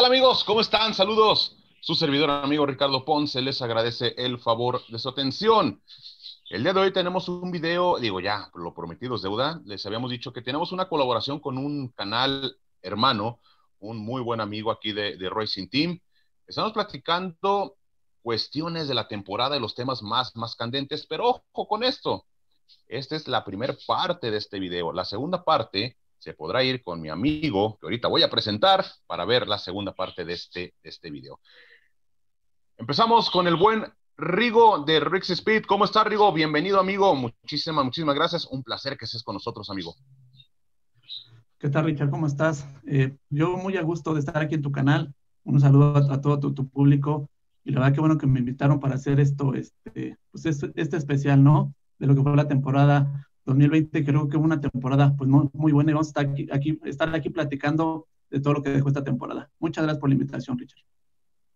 ¿Qué tal amigos? ¿Cómo están? Saludos. Su servidor amigo Ricardo Ponce les agradece el favor de su atención. El día de hoy tenemos un video, digo ya, lo prometido es deuda. Les habíamos dicho que tenemos una colaboración con un canal hermano, un muy buen amigo aquí de, de Racing Team. Estamos platicando cuestiones de la temporada y los temas más, más candentes, pero ojo con esto. Esta es la primera parte de este video. La segunda parte se podrá ir con mi amigo, que ahorita voy a presentar, para ver la segunda parte de este, de este video. Empezamos con el buen Rigo de Rix Speed. ¿Cómo está, Rigo? Bienvenido, amigo. Muchísimas, muchísimas gracias. Un placer que estés con nosotros, amigo. ¿Qué tal, Richard? ¿Cómo estás? Eh, yo muy a gusto de estar aquí en tu canal. Un saludo a, todo tu, público. Y la verdad que bueno que me invitaron para hacer esto, este, pues este, este especial, ¿no? De lo que fue la temporada 2020 creo que una temporada pues muy, buena y vamos a estar aquí, aquí, estar aquí platicando de todo lo que dejó esta temporada. Muchas gracias por la invitación, Richard.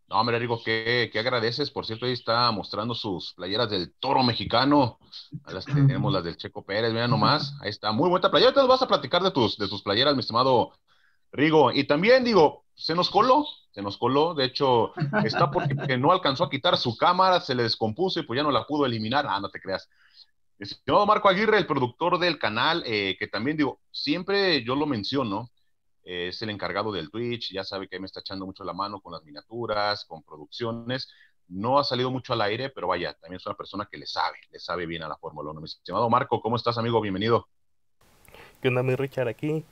No, hombre, digo, ¿qué, ¿qué, agradeces? Por cierto, ahí está mostrando sus playeras del toro mexicano. Las tenemos las del Checo Pérez, mira nomás. Ahí está, muy buena playera. Te vas a platicar de tus, de tus playeras, mi estimado Rigo. Y también digo, se nos coló, se nos coló. De hecho, está porque no alcanzó a quitar su cámara, se le descompuso y pues ya no la pudo eliminar. Ah, no te creas. Señor Marco Aguirre, el productor del canal, eh, que también digo, siempre yo lo menciono, eh, es el encargado del Twitch, ya sabe que me está echando mucho la mano con las miniaturas, con producciones. No ha salido mucho al aire, pero vaya, también es una persona que le sabe, le sabe bien a la Fórmula 1. Mi estimado Marco, ¿cómo estás, amigo? Bienvenido. ¿Qué onda, mi Richard? Aquí,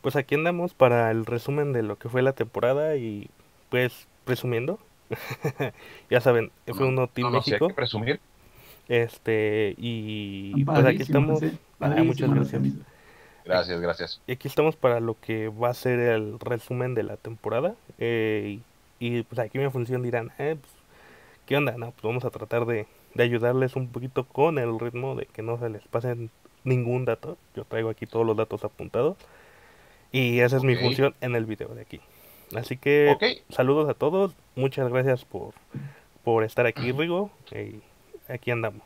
pues aquí andamos para el resumen de lo que fue la temporada y, pues, presumiendo. ya saben, F1 Team México. presumir. Este, y pues aquí estamos. Ah, muchas gracias. Gracias, gracias. Y aquí estamos para lo que va a ser el resumen de la temporada. Eh, y, pues aquí mi función dirán, eh, pues, ¿qué onda? No, pues vamos a tratar de, de ayudarles un poquito con el ritmo, de que no se les pasen ningún dato. Yo traigo aquí todos los datos apuntados. Y esa es mi función en el video de aquí. Así que saludos a todos. Muchas gracias por, por estar aquí, Rigo. Y aquí andamos.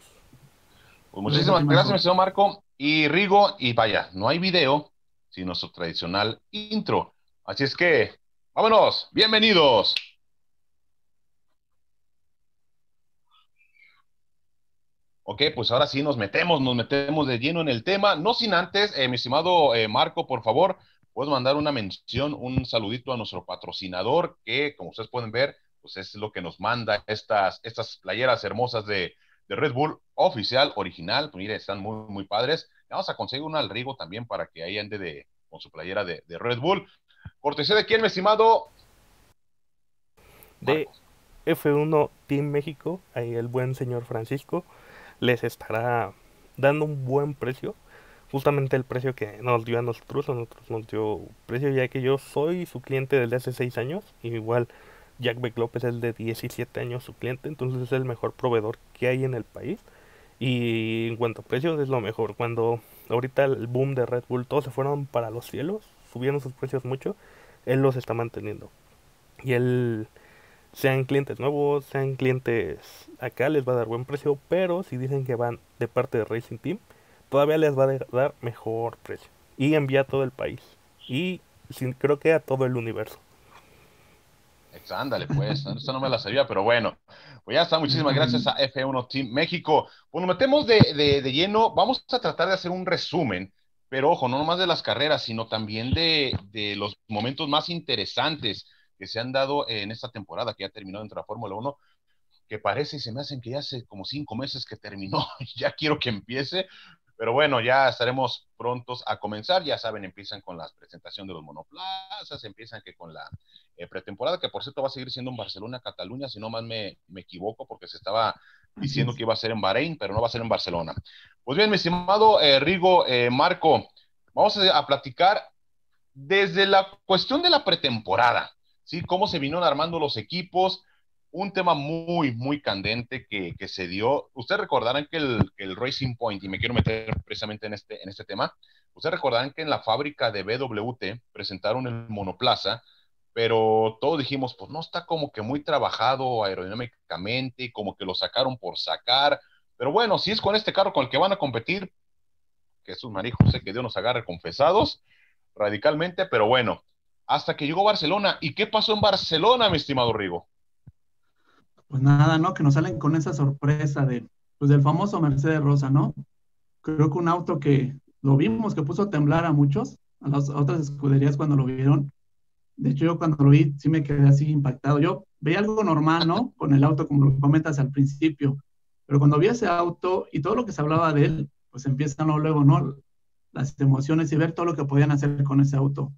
Pues muchísimas gracias, mi señor Marco y Rigo. Y vaya, no hay video, sino su tradicional intro. Así es que, vámonos, bienvenidos. Ok, pues ahora sí nos metemos, nos metemos de lleno en el tema. No sin antes, eh, mi estimado eh, Marco, por favor, puedes mandar una mención, un saludito a nuestro patrocinador, que como ustedes pueden ver, pues es lo que nos manda estas, estas playeras hermosas de, de Red Bull oficial, original. Pues mire, están muy, muy padres. Vamos a conseguir una al Rigo también para que ahí ande de, con su playera de, Red Bull. Cortesía de quién, mi estimado. De F1 Team México, ahí el buen señor Francisco les estará dando un buen precio. Justamente el precio que nos dio a nosotros, a nosotros nos dio precio ya que yo soy su cliente desde hace seis años. Y igual Jack Beck López es de 17 años su cliente, entonces es el mejor proveedor que hay en el país. Y en cuanto a precios es lo mejor. Cuando ahorita el boom de Red Bull, todos se fueron para los cielos, subieron sus precios mucho, él los está manteniendo. Y él, sean clientes nuevos, sean clientes acá, les va a dar buen precio, pero si dicen que van de parte de Racing Team, todavía les va a dar mejor precio. Y envía a todo el país. Y creo que a todo el universo. Ándale, pues, esta no me la sabía, pero bueno, pues ya está, muchísimas gracias a F1 Team México. Pues nos metemos de, de, lleno, vamos a tratar de hacer un resumen, pero ojo, no nomás de las carreras, sino también de, de los momentos más interesantes que se han dado en esta temporada que ya terminó dentro de la Fórmula 1, que parece y se me hacen que ya hace como cinco meses que terminó, ya quiero que empiece, pero bueno, ya estaremos prontos a comenzar. Ya saben, empiezan con la presentación de los monoplazas, empiezan que con la eh, pretemporada, que por cierto va a seguir siendo en Barcelona, Cataluña, si no más me, equivoco, porque se estaba diciendo que iba a ser en Bahrein, pero no va a ser en Barcelona. Pues bien, mi estimado eh, Rigo, eh, Marco, vamos a, a, platicar desde la cuestión de la pretemporada, ¿sí? Cómo se vinieron armando los equipos, un tema muy, muy candente que, que se dio. Ustedes recordarán que el, el, Racing Point, y me quiero meter precisamente en este, en este tema, ustedes recordarán que en la fábrica de BWT presentaron el monoplaza, pero todos dijimos, pues no está como que muy trabajado aerodinámicamente, como que lo sacaron por sacar. Pero bueno, si es con este carro con el que van a competir, Jesús María José, que Dios nos agarre confesados radicalmente, pero bueno, hasta que llegó Barcelona. ¿Y qué pasó en Barcelona, mi estimado Rigo? Pues nada, ¿no? Que nos salen con esa sorpresa de, pues del famoso Mercedes Rosa, ¿no? Creo que un auto que lo vimos, que puso a temblar a muchos, a las otras escuderías cuando lo vieron. De hecho, yo cuando lo vi, sí me quedé así impactado. Yo veía algo normal, ¿no? Con el auto, como lo comentas al principio. Pero cuando vi ese auto y todo lo que se hablaba de él, pues empiezan luego, ¿no? Las emociones y ver todo lo que podían hacer con ese auto.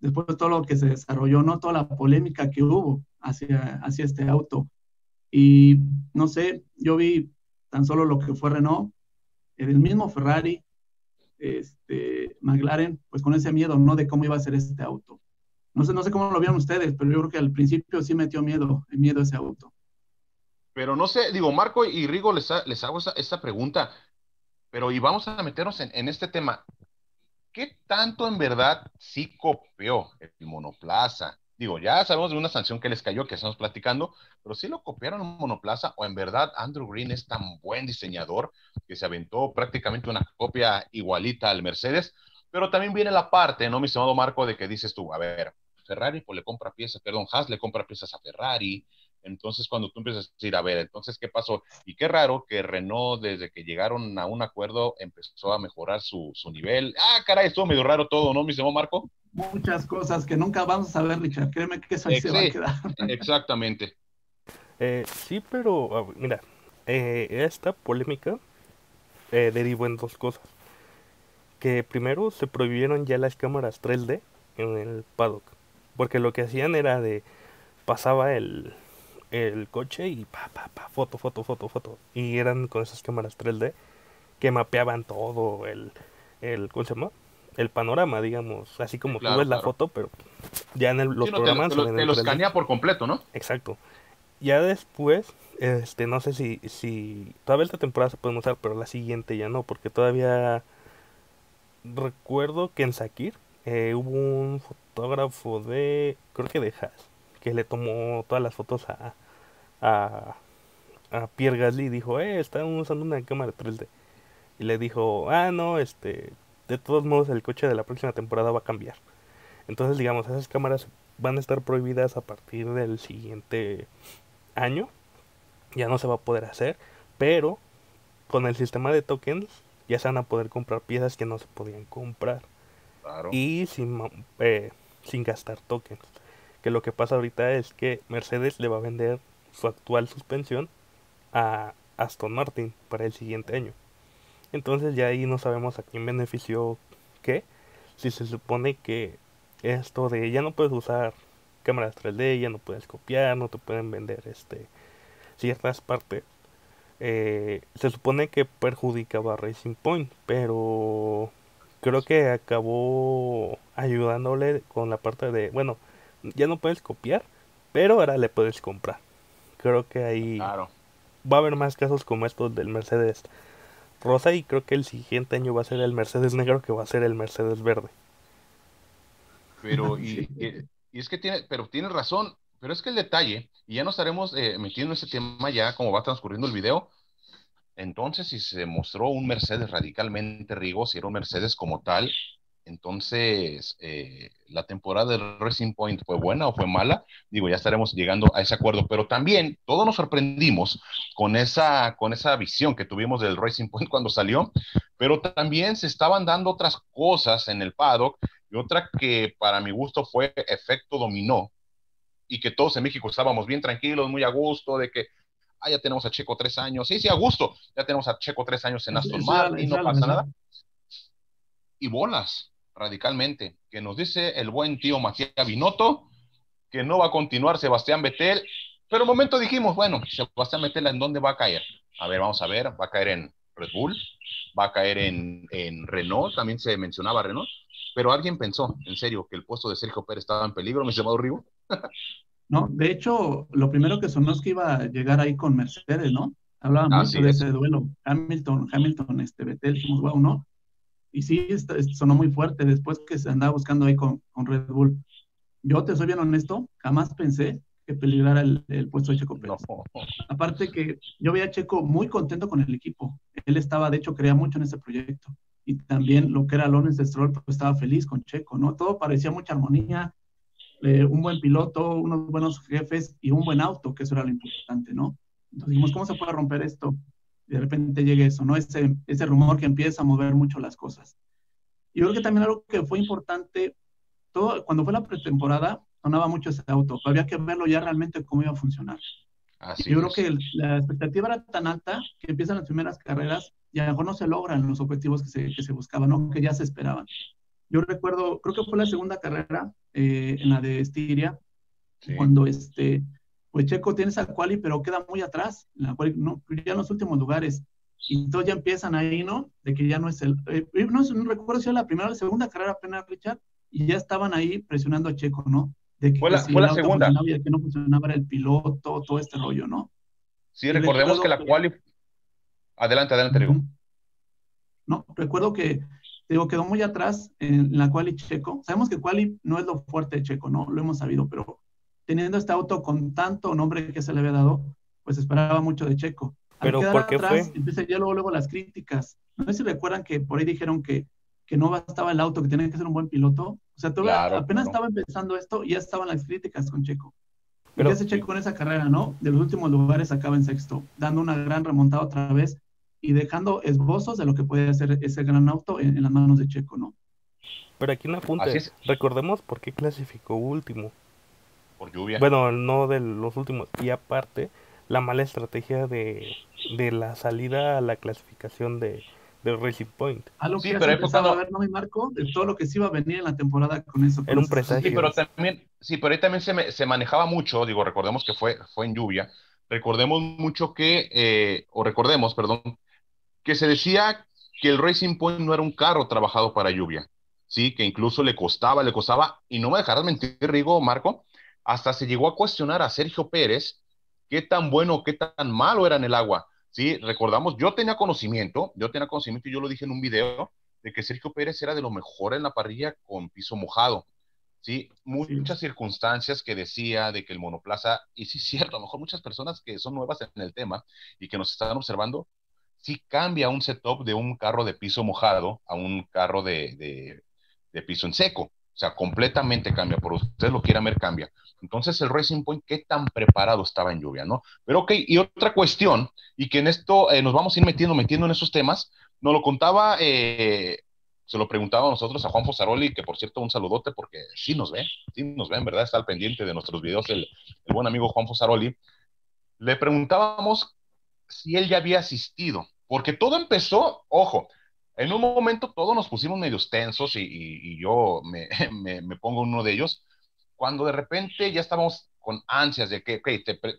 Después de todo lo que se desarrolló, ¿no? Toda la polémica que hubo hacia, hacia este auto. Y no sé, yo vi tan solo lo que fue Renault, el mismo Ferrari, este, McLaren, pues con ese miedo, ¿no? De cómo iba a ser este auto. No sé, no sé cómo lo vieron ustedes, pero yo creo que al principio sí metió miedo, miedo ese auto. Pero no sé, digo, Marco y Rigo les, hago esta, pregunta, pero y vamos a meternos en, en, este tema. ¿Qué tanto en verdad sí copió el monoplaza? Digo, ya sabemos de una sanción que les cayó, que estamos platicando, pero sí lo copiaron en monoplaza o en verdad Andrew Green es tan buen diseñador que se aventó prácticamente una copia igualita al Mercedes, pero también viene la parte, ¿no, mi estimado Marco, de que dices tú, a ver, Ferrari pues le compra piezas, perdón, Haas le compra piezas a Ferrari, entonces, cuando tú empiezas a decir, a ver, entonces, ¿qué pasó? Y qué raro que Renault, desde que llegaron a un acuerdo, empezó a mejorar su, su nivel. Ah, caray, estuvo medio raro todo, ¿no, mi señor Marco? Muchas cosas que nunca vamos a saber, Richard. Créeme que eso ahí se va a quedar. Exactamente. Eh, sí, pero, ah, mira, eh, esta polémica eh, derivó en dos cosas. Que primero se prohibieron ya las cámaras 3D en el paddock. Porque lo que hacían era de pasaba el, el coche y pa, pa, pa, foto, foto, foto, foto. Y eran con esas cámaras 3D que mapeaban todo el, el ¿cómo se llama? El panorama, digamos, así como tú ves la foto, pero ya en el, los programas... Te, lo, escanea por completo, ¿no? Exacto. Ya después, este, no sé si, si todavía esta temporada se puede usar, pero la siguiente ya no, porque todavía recuerdo que en Sakir eh, hubo un fotógrafo de, creo que de Haas, que le tomó todas las fotos a, a, a Pierre Gasly dijo, eh, están usando una cámara 3D. Y le dijo, ah, no, este, de todos modos el coche de la próxima temporada va a cambiar. Entonces, digamos, esas cámaras van a estar prohibidas a partir del siguiente año. Ya no se va a poder hacer, pero con el sistema de tokens ya se van a poder comprar piezas que no se podían comprar. Y sin, eh, sin gastar tokens. Que lo que pasa ahorita es que Mercedes le va a vender su actual suspensión a Aston Martin para el siguiente año. Entonces ya ahí no sabemos a quién benefició qué. Si se supone que esto de ya no puedes usar cámaras 3D, ya no puedes copiar, no te pueden vender este ciertas partes. Eh, se supone que perjudicaba a Racing Point, pero creo que acabó ayudándole con la parte de, bueno, ya no puedes copiar, pero ahora le puedes comprar creo que ahí va a haber más casos como estos del Mercedes rosa y creo que el siguiente año va a ser el Mercedes negro que va a ser el Mercedes verde. Pero, y, es que tiene, pero tiene razón, pero es que el detalle, y ya nos estaremos eh, metiendo en ese tema ya como va transcurriendo el video, entonces si se mostró un Mercedes radicalmente rigo, si era un Mercedes como tal, entonces, eh, la temporada del Racing Point fue buena o fue mala, digo, ya estaremos llegando a ese acuerdo, pero también todos nos sorprendimos con esa, con esa visión que tuvimos del Racing Point cuando salió, pero también se estaban dando otras cosas en el paddock y otra que para mi gusto fue efecto dominó y que todos en México estábamos bien tranquilos, muy a gusto de que ah, ya tenemos a Checo tres años, sí, sí, a gusto, ya tenemos a Checo tres años en Aston Martin, no pasa nada. Y bolas, radicalmente, que nos dice el buen tío Matías Binotto, que no va a continuar Sebastián Vettel, pero un momento dijimos, bueno, Sebastián Vettel, ¿en dónde va a caer? A ver, vamos a ver, va a caer en Red Bull, va a caer en, en Renault, también se mencionaba Renault, pero alguien pensó, en serio, que el puesto de Sergio Pérez estaba en peligro, mi estimado Rigo. no, de hecho, lo primero que sonó es que iba a llegar ahí con Mercedes, ¿no? Hablábamos de ese duelo, Hamilton, Hamilton, este, Vettel, dijimos, wow, ¿no? Y sí, sonó muy fuerte después que se andaba buscando ahí con, con, Red Bull. Yo te soy bien honesto, jamás pensé que peligrara el, el puesto de Checo Pérez. Aparte que yo veía a Checo muy contento con el equipo. Él estaba, de hecho, creía mucho en ese proyecto. Y también lo que era Lawrence Stroll, pues estaba feliz con Checo, ¿no? Todo parecía mucha armonía. eh, un buen piloto, unos buenos jefes y un buen auto, que eso era lo importante, ¿no? Entonces dijimos, ¿cómo se puede romper esto? De repente llegue eso, ¿no? Ese, ese rumor que empieza a mover mucho las cosas. Y yo creo que también algo que fue importante, todo, cuando fue la pretemporada, sonaba mucho ese auto, había que verlo ya realmente cómo iba a funcionar. Así yo creo que la expectativa era tan alta que empiezan las primeras carreras y a lo mejor no se logran los objetivos que se, que se buscaban, ¿no? que ya se esperaban. Yo recuerdo, creo que fue la segunda carrera eh, en la de Estiria, cuando este, pues Checo tiene esa quali, pero queda muy atrás, en la cual no, ya en los últimos lugares. Y todos ya empiezan ahí, ¿no? De que ya no es el. Eh, no, no, recuerdo si era la primera o la segunda carrera apenas, Richard, y ya estaban ahí presionando a Checo, ¿no? De que, fue la, fue la segunda. que no funcionaba el piloto, todo este rollo, ¿no? Sí, recordemos que la quali. Adelante, adelante, digo. No, recuerdo que digo, quedó muy atrás en la quali Checo. Sabemos que quali no es lo fuerte de Checo, ¿no? Lo hemos sabido, pero teniendo este auto con tanto nombre que se le había dado, pues esperaba mucho de Checo. Pero ¿por qué atrás, fue? Empieza ya luego, luego las críticas. No sé si recuerdan que por ahí dijeron que, que no bastaba el auto, que tenía que ser un buen piloto. O sea, todavía apenas estaba empezando esto y ya estaban las críticas con Checo. Pero ese Checo en esa carrera, ¿no? De los últimos lugares acaba en sexto, dando una gran remontada otra vez y dejando esbozos de lo que puede hacer ese gran auto en, las manos de Checo, ¿no? Pero aquí un apunte, recordemos por qué clasificó último. Por lluvia. Bueno, no de los últimos. Y aparte, la mala estrategia de, de la salida a la clasificación de, de Racing Point. Algo sí, pero a ver, ¿no, mi Marco? De todo lo que se iba a venir en la temporada con eso. Era un presagio. Sí, pero también, sí, pero ahí también se, se manejaba mucho, digo, recordemos que fue, fue en lluvia, recordemos mucho que, eh, o recordemos, perdón, que se decía que el Racing Point no era un carro trabajado para lluvia, ¿sí? Que incluso le costaba, le costaba, y no me dejarás mentir, Rigo, Marco, hasta se llegó a cuestionar a Sergio Pérez qué tan bueno, qué tan malo era en el agua, ¿sí? Recordamos, yo tenía conocimiento, yo tenía conocimiento y yo lo dije en un video, de que Sergio Pérez era de lo mejor en la parrilla con piso mojado, ¿sí? Muchas circunstancias que decía de que el monoplaza, y sí es cierto, a lo mejor muchas personas que son nuevas en el tema y que nos están observando, sí cambia un setup de un carro de piso mojado a un carro de, piso en seco. O sea, completamente cambia. Por ustedes lo quieran ver, cambia. Entonces, el Racing Point, ¿qué tan preparado estaba en lluvia, no? Pero ok, y otra cuestión, y que en esto eh, nos vamos a ir metiendo, metiendo en esos temas, nos lo contaba, eh, se lo preguntaba a nosotros a Juan Fosaroli, que por cierto, un saludote, porque sí nos ven, sí nos ven, ¿verdad? Está al pendiente de nuestros videos el, el buen amigo Juan Fosaroli. Le preguntábamos si él ya había asistido, porque todo empezó, ojo, en un momento todos nos pusimos medio tensos y, yo me, me, pongo uno de ellos, cuando de repente ya estábamos con ansias de que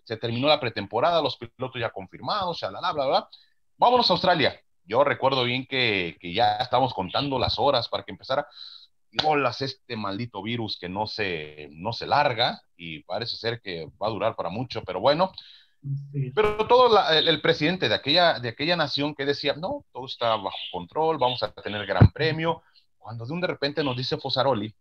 se terminó la pretemporada, los pilotos ya confirmados, bla, bla, bla, bla. Vámonos a Australia. Yo recuerdo bien que, que ya estábamos contando las horas para que empezara. Y bolas, este maldito virus que no se, no se larga y parece ser que va a durar para mucho, pero bueno, pero todo el, presidente de aquella, de aquella nación que decía, no, todo está bajo control, vamos a tener gran premio, cuando de un de repente nos dice Fosaroli,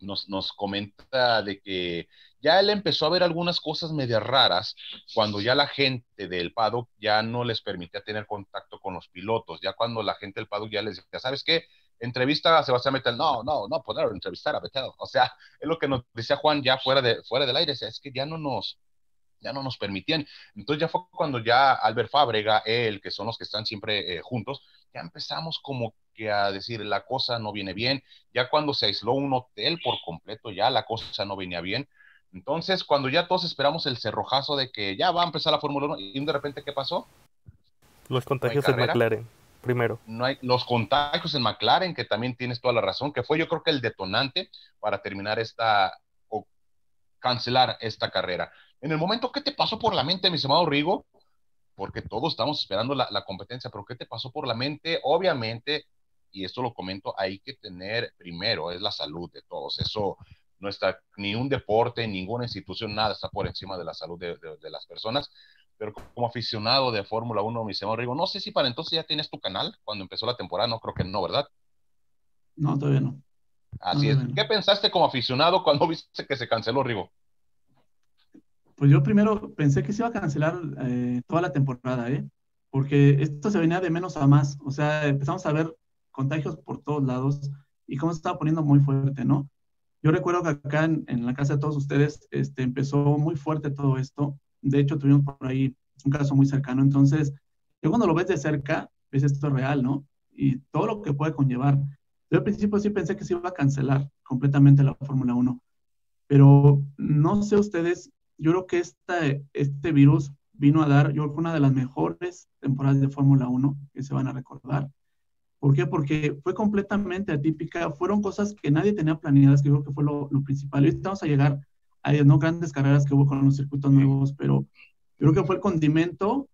nos, nos comenta de que ya él empezó a ver algunas cosas medias raras cuando ya la gente del paddock ya no les permitía tener contacto con los pilotos, ya cuando la gente del paddock ya les decía, ¿sabes qué? Entrevista a Sebastián Vettel, no, no, no poder entrevistar a Vettel. O sea, es lo que nos decía Juan ya fuera, de, fuera del aire, es que ya no nos, ya no nos permitían. Entonces ya fue cuando ya Albert Fábrega, él, que son los que están siempre eh, juntos, ya empezamos como que a decir la cosa no viene bien. Ya cuando se aisló un hotel por completo, ya la cosa no venía bien. Entonces, cuando ya todos esperamos el cerrojazo de que ya va a empezar la Fórmula 1, y de repente, ¿qué pasó? Los contagios en McLaren, primero. No hay los contagios en McLaren, que también tienes toda la razón, que fue yo creo que el detonante para terminar esta o cancelar esta carrera. En el momento, ¿qué te pasó por la mente, mi estimado Rigo? Porque todos estamos esperando la, competencia, pero ¿qué te pasó por la mente? Obviamente, y esto lo comento, hay que tener primero, es la salud de todos. Eso no está, ni un deporte, ninguna institución, nada está por encima de la salud de, las personas. Pero como aficionado de Fórmula 1, mi estimado Rigo, no sé si para entonces ya tienes tu canal cuando empezó la temporada, no creo que no, ¿verdad? No, todavía no. Así es. ¿Qué pensaste como aficionado cuando viste que se canceló, Rigo? Pues yo primero pensé que se iba a cancelar eh, toda la temporada, ¿eh? Porque esto se venía de menos a más. O sea, empezamos a ver contagios por todos lados y cómo se estaba poniendo muy fuerte, ¿no? Yo recuerdo que acá en, en, la casa de todos ustedes este, empezó muy fuerte todo esto. De hecho, tuvimos por ahí un caso muy cercano. Entonces, yo cuando lo ves de cerca, ves esto real, ¿no? Y todo lo que puede conllevar. Yo al principio sí pensé que se iba a cancelar completamente la Fórmula 1, pero no sé ustedes, yo creo que esta, este virus vino a dar, yo creo que una de las mejores temporadas de Fórmula 1 que se van a recordar. ¿Por qué? Porque fue completamente atípica, fueron cosas que nadie tenía planeadas, que creo que fue lo, principal. Y vamos a llegar a no grandes carreras que hubo con los circuitos nuevos, pero yo creo que fue el condimento,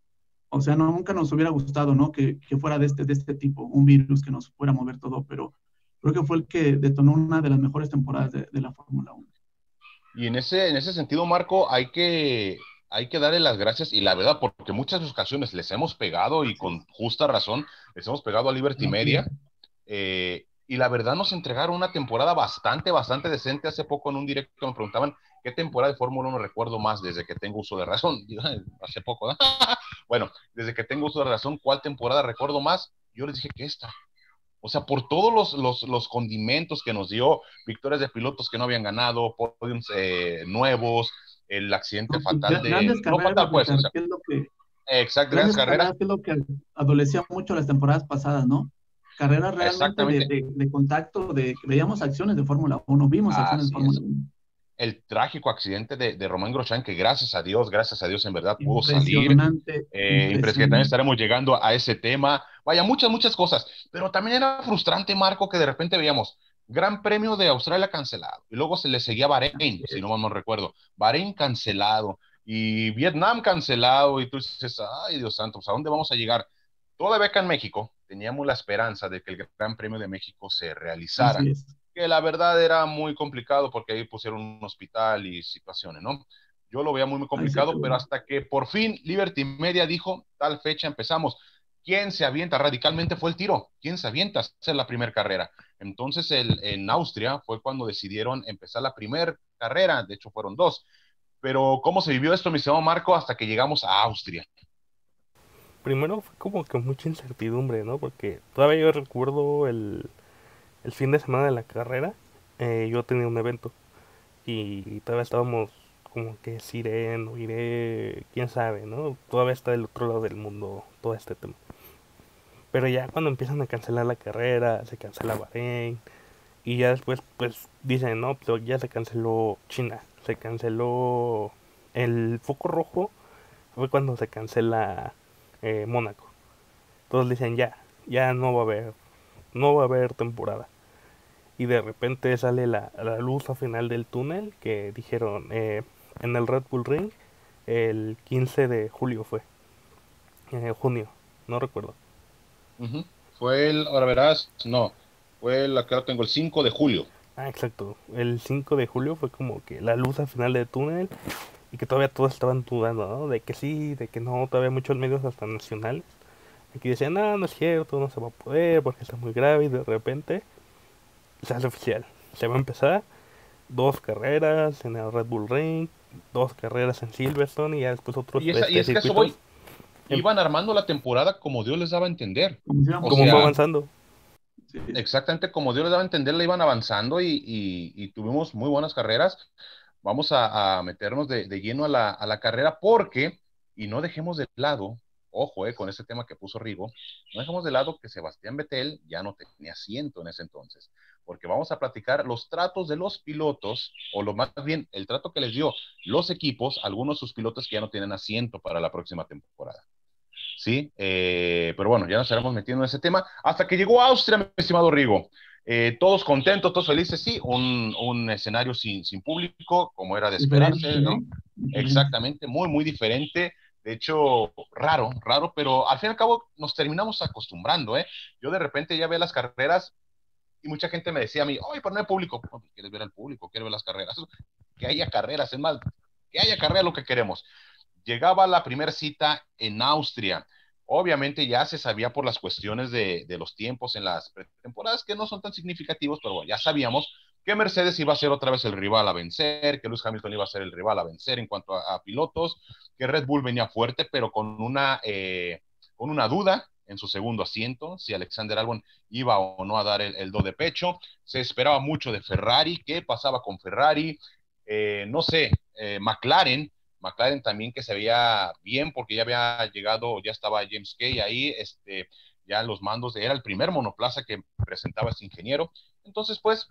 o sea, no, nunca nos hubiera gustado, ¿no? Que, que, fuera de este, de este tipo, un virus que nos fuera a mover todo, pero creo que fue el que detonó una de las mejores temporadas de, de la Fórmula 1. Y en ese, en ese sentido, Marco, hay que hay que darle las gracias y la verdad, porque muchas ocasiones les hemos pegado y con justa razón, les hemos pegado a Liberty Media. Eh, y la verdad nos entregaron una temporada bastante, bastante decente. Hace poco en un directo me preguntaban qué temporada de Fórmula 1 recuerdo más desde que tengo uso de razón. Hace poco, bueno, desde que tengo uso de razón, ¿cuál temporada recuerdo más? Yo les dije que esta. O sea, por todos los, los, los condimentos que nos dio, victorias de pilotos que no habían ganado, podiums eh, nuevos, el accidente fatal de... No fatal, pues. O sea, es lo que, exacto, grandes carreras. es lo que adolecía mucho las temporadas pasadas, ¿no? Carreras realmente de, de, contacto, de, veíamos acciones de Fórmula 1, vimos acciones de Fórmula 1 el trágico accidente de, de, Román Grosjean, que gracias a Dios, gracias a Dios en verdad pudo salir. Eh, que también estaremos llegando a ese tema. Vaya, muchas, muchas cosas. Pero también era frustrante, Marco, que de repente veíamos Gran Premio de Australia cancelado. Y luego se le seguía Bahrein, si no mal no recuerdo. Bahrein cancelado. Y Vietnam cancelado. Y tú dices, ay Dios santo, ¿a dónde vamos a llegar? Todavía acá en México teníamos la esperanza de que el Gran Premio de México se realizara. Que la verdad era muy complicado porque ahí pusieron un hospital y situaciones, ¿no? Yo lo veía muy, muy complicado, pero hasta que por fin Liberty Media dijo, tal fecha empezamos. ¿Quién se avienta radicalmente fue el tiro? ¿Quién se avienta a hacer la primera carrera? Entonces, el, en Austria fue cuando decidieron empezar la primera carrera, de hecho fueron dos. Pero, ¿cómo se vivió esto, mi señor Marco, hasta que llegamos a Austria? Primero fue como que mucha incertidumbre, ¿no? Porque todavía yo recuerdo el, el fin de semana de la carrera, eh, yo tenía un evento y todavía estábamos como que si iré, quién sabe, ¿no? Todavía está del otro lado del mundo todo este tema. Pero ya cuando empiezan a cancelar la carrera, se cancela Bahrein. Y ya después, pues dicen, no, pues ya se canceló China. Se canceló el foco rojo. Fue cuando se cancela eh, Mónaco. Todos dicen, ya, ya no va a haber, no va a haber temporada. Y de repente sale la, luz al final del túnel que dijeron eh, en el Red Bull Ring el 15 de julio fue. Eh, junio, no recuerdo. Fue el, ahora verás, no, fue el, acá tengo, el 5 de julio. Ah, exacto. El 5 de julio fue como que la luz al final del túnel y que todavía todos estaban dudando, ¿no? De que sí, de que no, todavía muchos medios hasta nacionales. Aquí decían, no, no es cierto, no se va a poder porque está muy grave y de repente se hace oficial. Se va a empezar dos carreras en el Red Bull Ring, dos carreras en Silverstone y ya después otros. Y, esa, y es que eso voy, iban armando la temporada como Dios les daba a entender. Como va avanzando. Exactamente como Dios les daba a entender, la iban avanzando y, tuvimos muy buenas carreras. Vamos a, meternos de, lleno a la, a la, carrera porque, y no dejemos de lado, ojo eh, con ese tema que puso Rigo, no dejemos de lado que Sebastián Vettel ya no tenía asiento en ese entonces porque vamos a platicar los tratos de los pilotos, o lo más bien el trato que les dio los equipos, algunos de sus pilotos que ya no tienen asiento para la próxima temporada. Sí, eh, pero bueno, ya nos estaremos metiendo en ese tema. Hasta que llegó Austria, mi estimado Rigo. Eh, todos contentos, todos felices, sí, un, un escenario sin, sin, público, como era de esperarse, ¿no? Exactamente, muy, muy diferente. De hecho, raro, raro, pero al fin y al cabo nos terminamos acostumbrando, ¿eh? Yo de repente ya veo las carreras y mucha gente me decía a mí, oye, pero no hay público. Pues, ¿Quieres ver al público? ¿Quieres ver las carreras? Que haya carreras, es más, que haya carrera lo que queremos. Llegaba la primera cita en Austria. Obviamente ya se sabía por las cuestiones de, de los tiempos en las temporadas que no son tan significativos, pero bueno, ya sabíamos que Mercedes iba a ser otra vez el rival a vencer, que Lewis Hamilton iba a ser el rival a vencer en cuanto a, pilotos, que Red Bull venía fuerte, pero con una, eh, con una duda en su segundo asiento, si Alexander Albon iba o no a dar el, do de pecho. Se esperaba mucho de Ferrari, qué pasaba con Ferrari, eh, no sé, eh, McLaren, McLaren también que se veía bien porque ya había llegado, ya estaba James Kay ahí, este, ya los mandos, era el primer monoplaza que presentaba este ingeniero. Entonces, pues,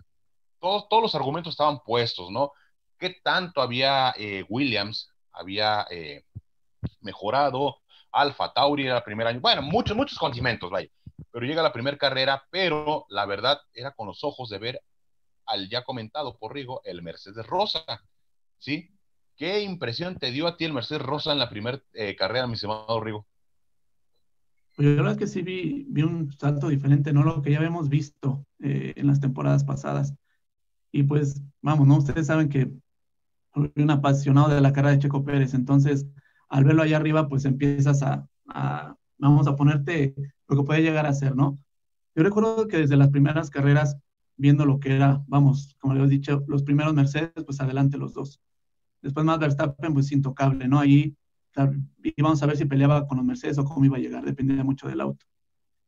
todos, todos los argumentos estaban puestos, ¿no? ¿Qué tanto había eh, Williams? Había mejorado, Alfa Tauri era el primer año, bueno, muchos, muchos condimentos, vaya, pero llega la primera carrera, pero la verdad era con los ojos de ver al ya comentado por Rigo, el Mercedes Rosa, ¿sí? ¿Qué impresión te dio a ti el Mercedes Rosa en la primera eh, carrera, mi estimado Rigo? Pues la verdad es que sí vi, vi, un salto diferente, ¿no? Lo que ya habíamos visto eh, en las temporadas pasadas. Y pues, vamos, ¿no? Ustedes saben que soy un apasionado de la carrera de Checo Pérez, entonces al verlo allá arriba, pues empiezas a, vamos a ponerte lo que puede llegar a ser, ¿no? Yo recuerdo que desde las primeras carreras, viendo lo que era, vamos, como le he dicho, los primeros Mercedes, pues adelante los dos. Después más Verstappen, pues intocable, ¿no? Ahí íbamos a ver si peleaba con los Mercedes o cómo iba a llegar, dependía mucho del auto.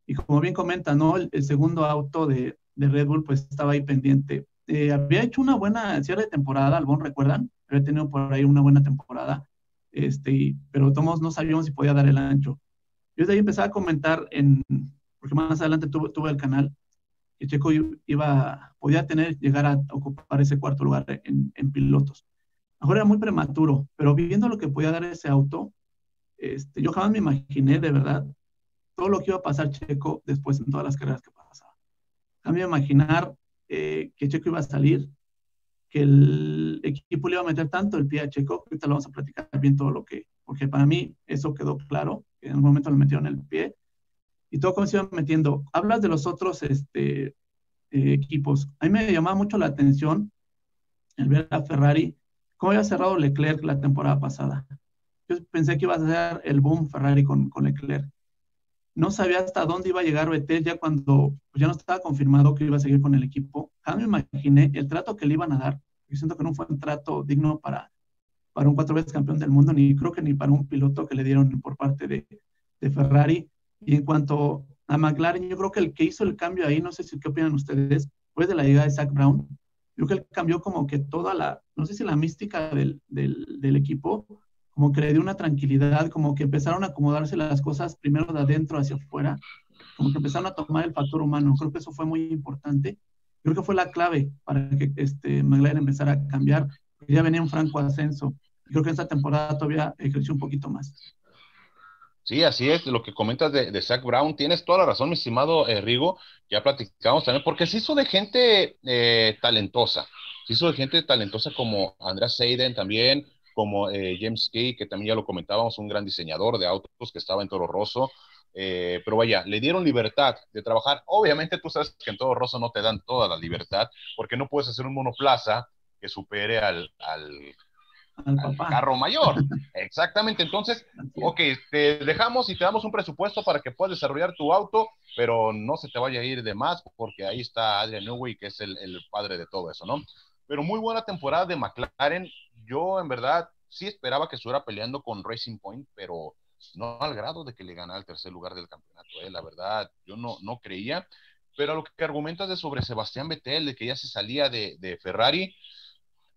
Y como bien comenta, ¿no? El, segundo auto de, Red Bull, pues estaba ahí pendiente. Eh, había hecho una buena cierre de temporada, Albon, ¿recuerdan? Había tenido por ahí una buena temporada este, pero todos no sabíamos si podía dar el ancho. Yo desde ahí empecé a comentar, en, porque más adelante tuve, el canal, que Checo iba, podía tener, llegar a ocupar ese cuarto lugar en, en pilotos. Ahora era muy prematuro, pero viendo lo que podía dar ese auto, este, yo jamás me imaginé de verdad todo lo que iba a pasar Checo después en todas las carreras que pasaba. Jamás me imaginar eh, que Checo iba a salir el equipo le iba a meter tanto el pie a Checo, ahorita lo vamos a platicar bien todo lo que, porque para mí eso quedó claro, que en un momento le metieron el pie, y todo como se iba metiendo. Hablas de los otros este, eh, equipos. A mí me llamaba mucho la atención el ver a Ferrari, cómo había cerrado Leclerc la temporada pasada. Yo pensé que iba a ser el boom Ferrari con, con Leclerc. No sabía hasta dónde iba a llegar Vettel ya cuando pues, ya no estaba confirmado que iba a seguir con el equipo. Jamás me imaginé el trato que le iban a dar yo siento que no fue un trato digno para, para un cuatro veces campeón del mundo, ni creo que ni para un piloto que le dieron por parte de, de Ferrari. Y en cuanto a McLaren, yo creo que el que hizo el cambio ahí, no sé si qué opinan ustedes, fue de la llegada de Zach Brown. Yo creo que él cambió como que toda la, no sé si la mística del, del, del, equipo, como que le dio una tranquilidad, como que empezaron a acomodarse las cosas primero de adentro hacia afuera, como que empezaron a tomar el factor humano. Creo que eso fue muy importante creo que fue la clave para que este, McLaren empezara a cambiar. Ya venía un franco ascenso. Creo que esta temporada todavía creció un poquito más. Sí, así es, lo que comentas de, Zach Brown, tienes toda la razón, mi estimado eh, Rigo, ya platicamos también, porque se hizo de gente eh, talentosa, se hizo de gente talentosa como Andrés Seiden también, como eh, James Key, que también ya lo comentábamos, un gran diseñador de autos que estaba en Toro Rosso, eh, pero vaya, le dieron libertad de trabajar. Obviamente tú sabes que en todo Rosso no te dan toda la libertad, porque no puedes hacer un monoplaza que supere al, al, carro mayor. Exactamente, entonces, ok, te dejamos y te damos un presupuesto para que puedas desarrollar tu auto, pero no se te vaya a ir de más, porque ahí está Adrian Newey, que es el, el padre de todo eso, ¿no? Pero muy buena temporada de McLaren. Yo, en verdad, sí esperaba que estuviera peleando con Racing Point, pero no al grado de que le ganara el tercer lugar del campeonato, eh, la verdad, yo no, no creía, pero a lo que argumentas de sobre Sebastián Vettel, de que ya se salía de, de Ferrari,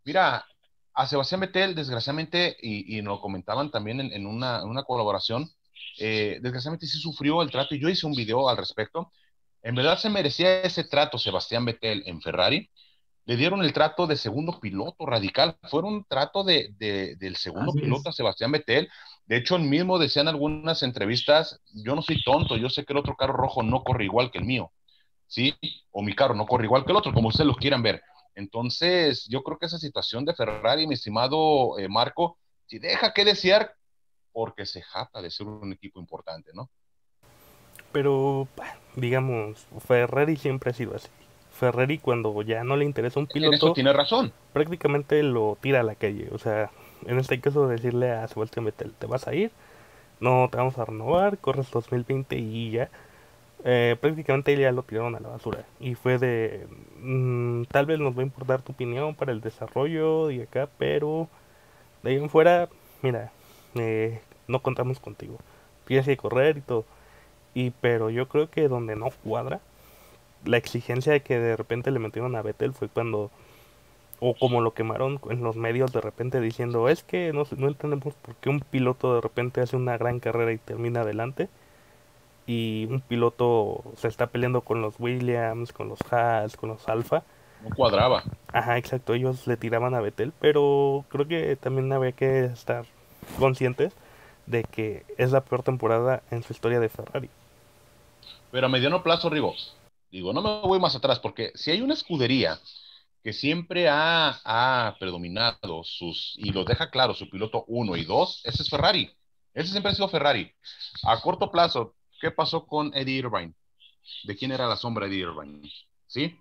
mira, a Sebastián Vettel, desgraciadamente, y, y nos comentaban también en, en, una, una, colaboración, eh, desgraciadamente sí sufrió el trato, y yo hice un video al respecto, en verdad se merecía ese trato Sebastián Vettel en Ferrari, le dieron el trato de segundo piloto radical, fue un trato de, de, del segundo piloto a Sebastián Vettel, de hecho, mismo decían algunas entrevistas, yo no soy tonto, yo sé que el otro carro rojo no corre igual que el mío, ¿sí? O mi carro no corre igual que el otro, como ustedes lo quieran ver. Entonces, yo creo que esa situación de Ferrari, mi estimado eh, Marco, si deja que desear, porque se jata de ser un equipo importante, ¿no? Pero, digamos, Ferrari siempre ha sido así. Ferrari cuando ya no le interesa un piloto... En eso tiene razón. Prácticamente lo tira a la calle, o sea, en este caso decirle a Sebastián Vettel, te vas a ir, no te vamos a renovar, corres 2020 y ya. Eh, prácticamente ya lo tiraron a la basura. Y fue de, mm, tal vez nos va a importar tu opinión para el desarrollo y acá, pero de ahí en fuera, mira, eh, no contamos contigo. Tienes que correr y todo. Y pero yo creo que donde no cuadra, la exigencia de que de repente le metieron a Vettel fue cuando o como lo quemaron en los medios de repente diciendo es que no, no entendemos por qué un piloto de repente hace una gran carrera y termina adelante y un piloto se está peleando con los Williams, con los Haas, con los Alfa. No cuadraba. Ajá, exacto, ellos le tiraban a Vettel, pero creo que también había que estar conscientes de que es la peor temporada en su historia de Ferrari. Pero a mediano plazo, Rigo, digo, no me voy más atrás, porque si hay una escudería que siempre ha, ha predominado sus, y lo deja claro, su piloto 1 y 2, ese es Ferrari. Ese siempre ha sido Ferrari. A corto plazo, ¿qué pasó con Eddie Irvine? ¿De quién era la sombra Eddie Irvine? ¿Sí?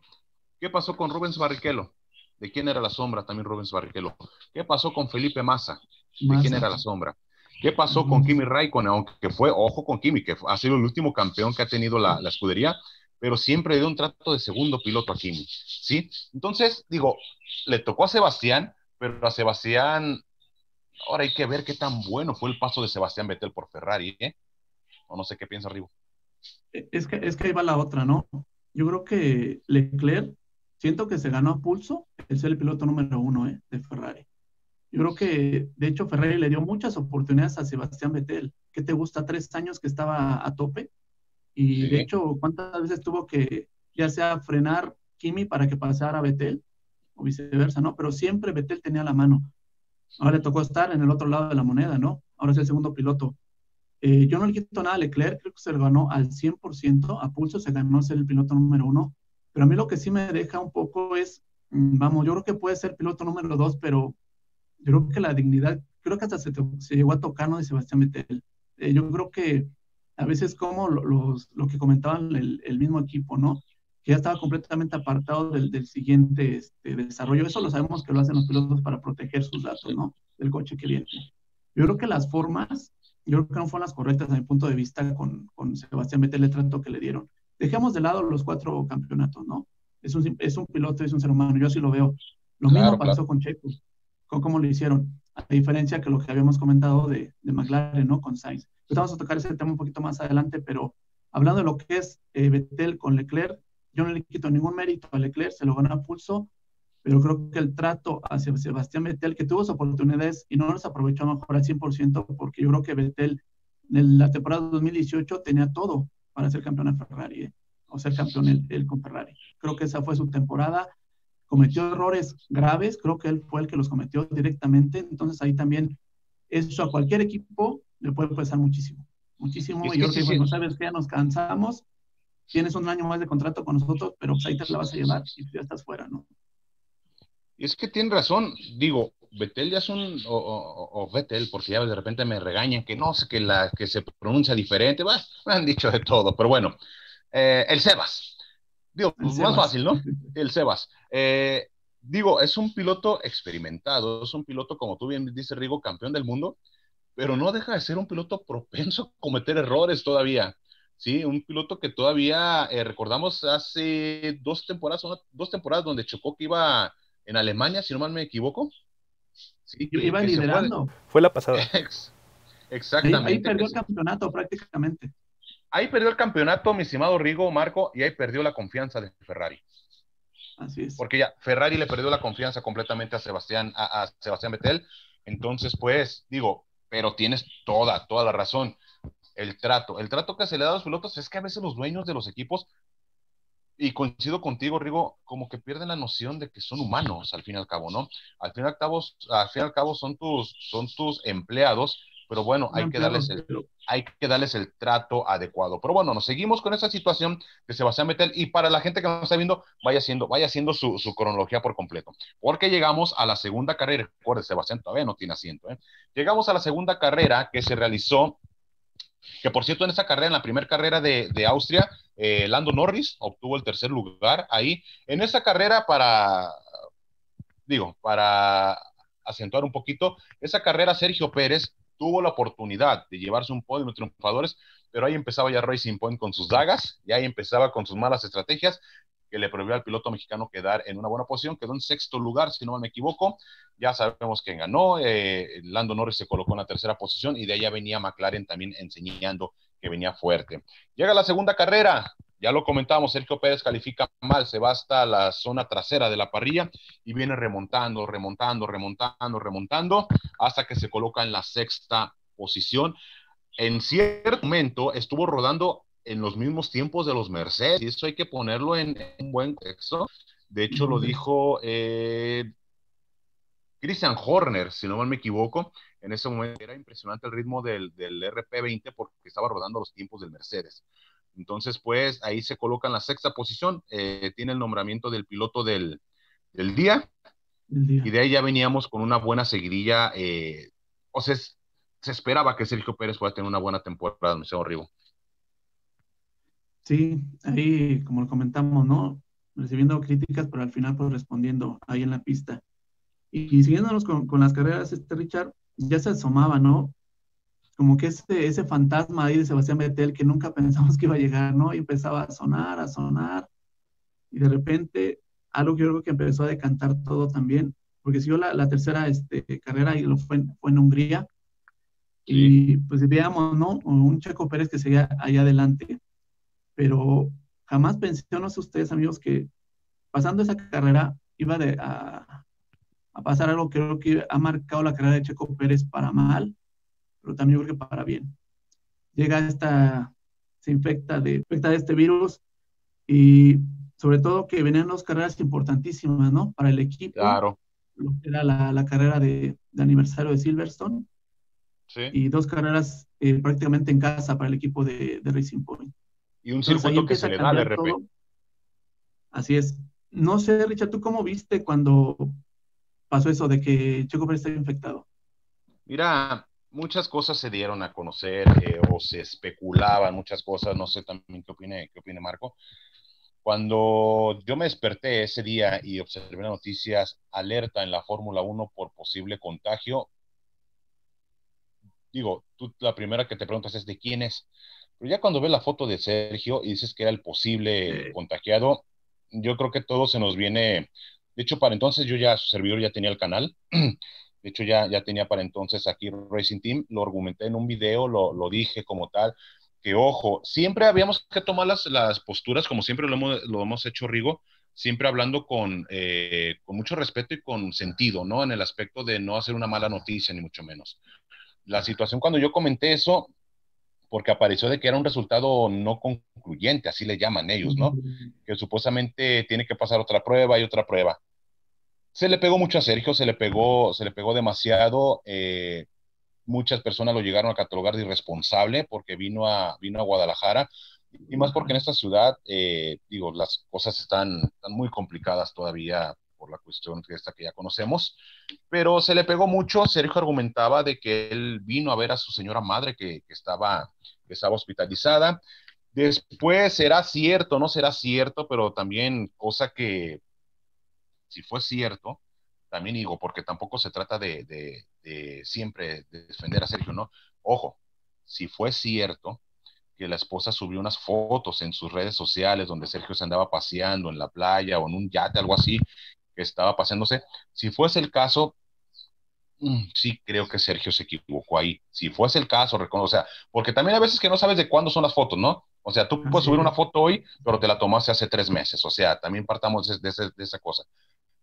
¿Qué pasó con Rubens Barrichello? ¿De quién era la sombra también Rubens Barrichello? ¿Qué pasó con Felipe Massa? ¿De quién era la sombra? ¿Qué pasó con Kimi Raikkonen? Aunque fue, ojo con Kimi, que ha sido el último campeón que ha tenido la, la escudería, pero siempre dio un trato de segundo piloto a Kimi, ¿sí? Entonces, digo, le tocó a Sebastián, pero a Sebastián, ahora hay que ver qué tan bueno fue el paso de Sebastián Vettel por Ferrari, ¿eh? O no sé qué piensa Rigo. Es que, es que ahí va la otra, ¿no? Yo creo que Leclerc, siento que se ganó a pulso el ser el piloto número uno ¿eh? de Ferrari. Yo creo que, de hecho, Ferrari le dio muchas oportunidades a Sebastián Vettel. ¿Qué te gusta? Tres años que estaba a tope y de hecho, ¿cuántas veces tuvo que ya sea frenar Kimi para que pasara a Betel o viceversa, ¿no? Pero siempre Betel tenía la mano. Ahora le tocó estar en el otro lado de la moneda, ¿no? Ahora es el segundo piloto. Eh, yo no le quito nada a Leclerc, creo que se lo ganó al 100%, a pulso se ganó ser el piloto número uno, pero a mí lo que sí me deja un poco es, mm, vamos, yo creo que puede ser piloto número dos, pero yo creo que la dignidad, creo que hasta se, llegó a tocar, ¿no? De Sebastián Vettel. Eh, yo creo que a veces como los, lo que comentaban el, el, mismo equipo, ¿no? Que ya estaba completamente apartado del, del siguiente este, desarrollo. Eso lo sabemos que lo hacen los pilotos para proteger sus datos, ¿no? Del coche que viene. Yo creo que las formas, yo creo que no fueron las correctas a mi punto de vista con, con Sebastián Vettel, el trato que le dieron. Dejemos de lado los cuatro campeonatos, ¿no? Es un, es un piloto, es un ser humano, yo así lo veo. Lo claro, mismo pasó claro. con Checo, con cómo lo hicieron, a diferencia que lo que habíamos comentado de, de McLaren, ¿no? Con Sainz vamos a tocar ese tema un poquito más adelante, pero hablando de lo que es eh, Vettel con Leclerc, yo no le quito ningún mérito a Leclerc, se lo ganó a pulso, pero creo que el trato hacia Sebastián Vettel, que tuvo sus oportunidades y no las aprovechó a mejor al 100%, porque yo creo que Vettel en la temporada 2018 tenía todo para ser campeón en Ferrari, ¿eh? o ser campeón él, con Ferrari. Creo que esa fue su temporada. Cometió errores graves, creo que él fue el que los cometió directamente, entonces ahí también eso a cualquier equipo le puede pesar muchísimo, muchísimo. Es y yo sí, digo, sí. sabes que ya nos cansamos, tienes un año más de contrato con nosotros, pero pues ahí te la vas a llevar y ya estás fuera, ¿no? Y es que tiene razón, digo, Betel ya es un, o, o, o, Betel, porque ya de repente me regañan que no que, la, que se pronuncia diferente, bah, me han dicho de todo, pero bueno, eh, el Sebas, digo, el más Sebas. fácil, ¿no? El Sebas. Eh, digo, es un piloto experimentado, es un piloto, como tú bien dices, Rigo, campeón del mundo, pero no deja de ser un piloto propenso a cometer errores todavía. Sí, un piloto que todavía, eh, recordamos hace dos temporadas, una, dos temporadas donde chocó que iba en Alemania, si no mal me equivoco. Sí, que, iba que liderando. Fue... fue... la pasada. Exactamente. Ahí, ahí perdió el campeonato prácticamente. Ahí perdió el campeonato, mi estimado Rigo, Marco, y ahí perdió la confianza de Ferrari. Así es. Porque ya Ferrari le perdió la confianza completamente a Sebastián, a, a Sebastián Vettel. Entonces, pues, digo, pero tienes toda, toda la razón. El trato, el trato que se le da a los pilotos es que a veces los dueños de los equipos, y coincido contigo, Rigo, como que pierden la noción de que son humanos al fin y al cabo, ¿no? Al fin y al cabo, al fin y al cabo son tus, son tus empleados, pero bueno, hay que, darles el, hay que darles el trato adecuado. Pero bueno, nos seguimos con esa situación que se va a meter y para la gente que nos está viendo, vaya haciendo, vaya haciendo su, su cronología por completo. Porque llegamos a la segunda carrera, recuerde, Sebastián todavía no tiene asiento, ¿eh? Llegamos a la segunda carrera que se realizó, que por cierto en esa carrera, en la primera carrera de, de Austria, eh, Lando Norris obtuvo el tercer lugar ahí. En esa carrera para, digo, para acentuar un poquito, esa carrera Sergio Pérez tuvo la oportunidad de llevarse un podio de triunfadores, pero ahí empezaba ya Racing Point con sus dagas, y ahí empezaba con sus malas estrategias, que le prohibió al piloto mexicano quedar en una buena posición, quedó en sexto lugar, si no me equivoco, ya sabemos quién ganó, eh, Lando Norris se colocó en la tercera posición, y de allá venía McLaren también enseñando que que venía fuerte. Llega la segunda carrera, ya lo comentamos, Sergio Pérez califica mal, se va hasta la zona trasera de la parrilla y viene remontando, remontando, remontando, remontando, hasta que se coloca en la sexta posición. En cierto momento estuvo rodando en los mismos tiempos de los Mercedes, y eso hay que ponerlo en, un buen texto. De hecho, lo dijo eh, Christian Horner, si no mal me equivoco, en ese momento era impresionante el ritmo del, del RP20 porque estaba rodando los tiempos del Mercedes. Entonces, pues ahí se coloca en la sexta posición, eh, tiene el nombramiento del piloto del, del día, y de ahí ya veníamos con una buena seguidilla. Eh, o sea, se esperaba que Sergio Pérez pueda tener una buena temporada, me Rigo. Sí, ahí, como lo comentamos, ¿no? Recibiendo críticas, pero al final, pues respondiendo ahí en la pista. Y, siguiéndonos con, con, las carreras, este Richard ya se asomaba, ¿no? Como que ese, ese fantasma ahí de Sebastián Vettel que nunca pensamos que iba a llegar, ¿no? Y empezaba a sonar, a sonar, y de repente algo que yo creo que empezó a decantar todo también, porque siguió la, la tercera este, carrera y lo fue, fue en Hungría, y pues veíamos, ¿no? Un Checo Pérez que seguía ahí adelante, pero jamás pensé, no sé ustedes amigos, que pasando esa carrera iba de, a, a pasar algo que creo que ha marcado la carrera de Checo Pérez para mal, pero también creo que para bien. Llega esta, se infecta de, infecta de este virus y sobre todo que venían dos carreras importantísimas, ¿no? Para el equipo. Claro. Lo que era la, la carrera de, de, aniversario de Silverstone. Sí. Y dos carreras eh, prácticamente en casa para el equipo de, de Racing Point. Y un circuito que se le da de repente. Así es. No sé, Richard, ¿tú cómo viste cuando pasó eso de que Checo Pérez estaba infectado? Mira, muchas cosas se dieron a conocer eh, o se especulaban muchas cosas, no sé también qué opine, qué opine Marco. Cuando yo me desperté ese día y observé las noticias, alerta en la Fórmula 1 por posible contagio, digo, tú la primera que te preguntas es de quién es. Pero ya cuando ves la foto de Sergio y dices que era el posible contagiado, yo creo que todo se nos viene. De hecho, para entonces yo ya, su servidor ya tenía el canal. De hecho, ya, ya tenía para entonces aquí Racing Team, lo argumenté en un video, lo, lo dije como tal, que ojo, siempre habíamos que tomar las, las posturas, como siempre lo hemos, lo hemos hecho, Rigo, siempre hablando con, eh, con mucho respeto y con sentido, ¿no? En el aspecto de no hacer una mala noticia, ni mucho menos. La situación cuando yo comenté eso, porque apareció de que era un resultado no concluyente, así le llaman ellos, ¿no? Que supuestamente tiene que pasar otra prueba y otra prueba se le pegó mucho a Sergio, se le pegó, se le pegó demasiado. Eh, muchas personas lo llegaron a catalogar de irresponsable porque vino a, vino a Guadalajara. Y más porque en esta ciudad, eh, digo, las cosas están, están, muy complicadas todavía por la cuestión que esta que ya conocemos. Pero se le pegó mucho. Sergio argumentaba de que él vino a ver a su señora madre que, que estaba, que estaba hospitalizada. Después será cierto, no será cierto, pero también cosa que si fue cierto, también digo, porque tampoco se trata de, de, siempre defender a Sergio, ¿no? Ojo, si fue cierto que la esposa subió unas fotos en sus redes sociales donde Sergio se andaba paseando en la playa o en un yate, algo así, que estaba paseándose, si fuese el caso, mm, sí creo que Sergio se equivocó ahí. Si fuese el caso, o sea, porque también a veces que no sabes de cuándo son las fotos, ¿no? O sea, tú puedes subir una foto hoy, pero te la tomaste hace tres meses. O sea, también partamos de, de esa cosa.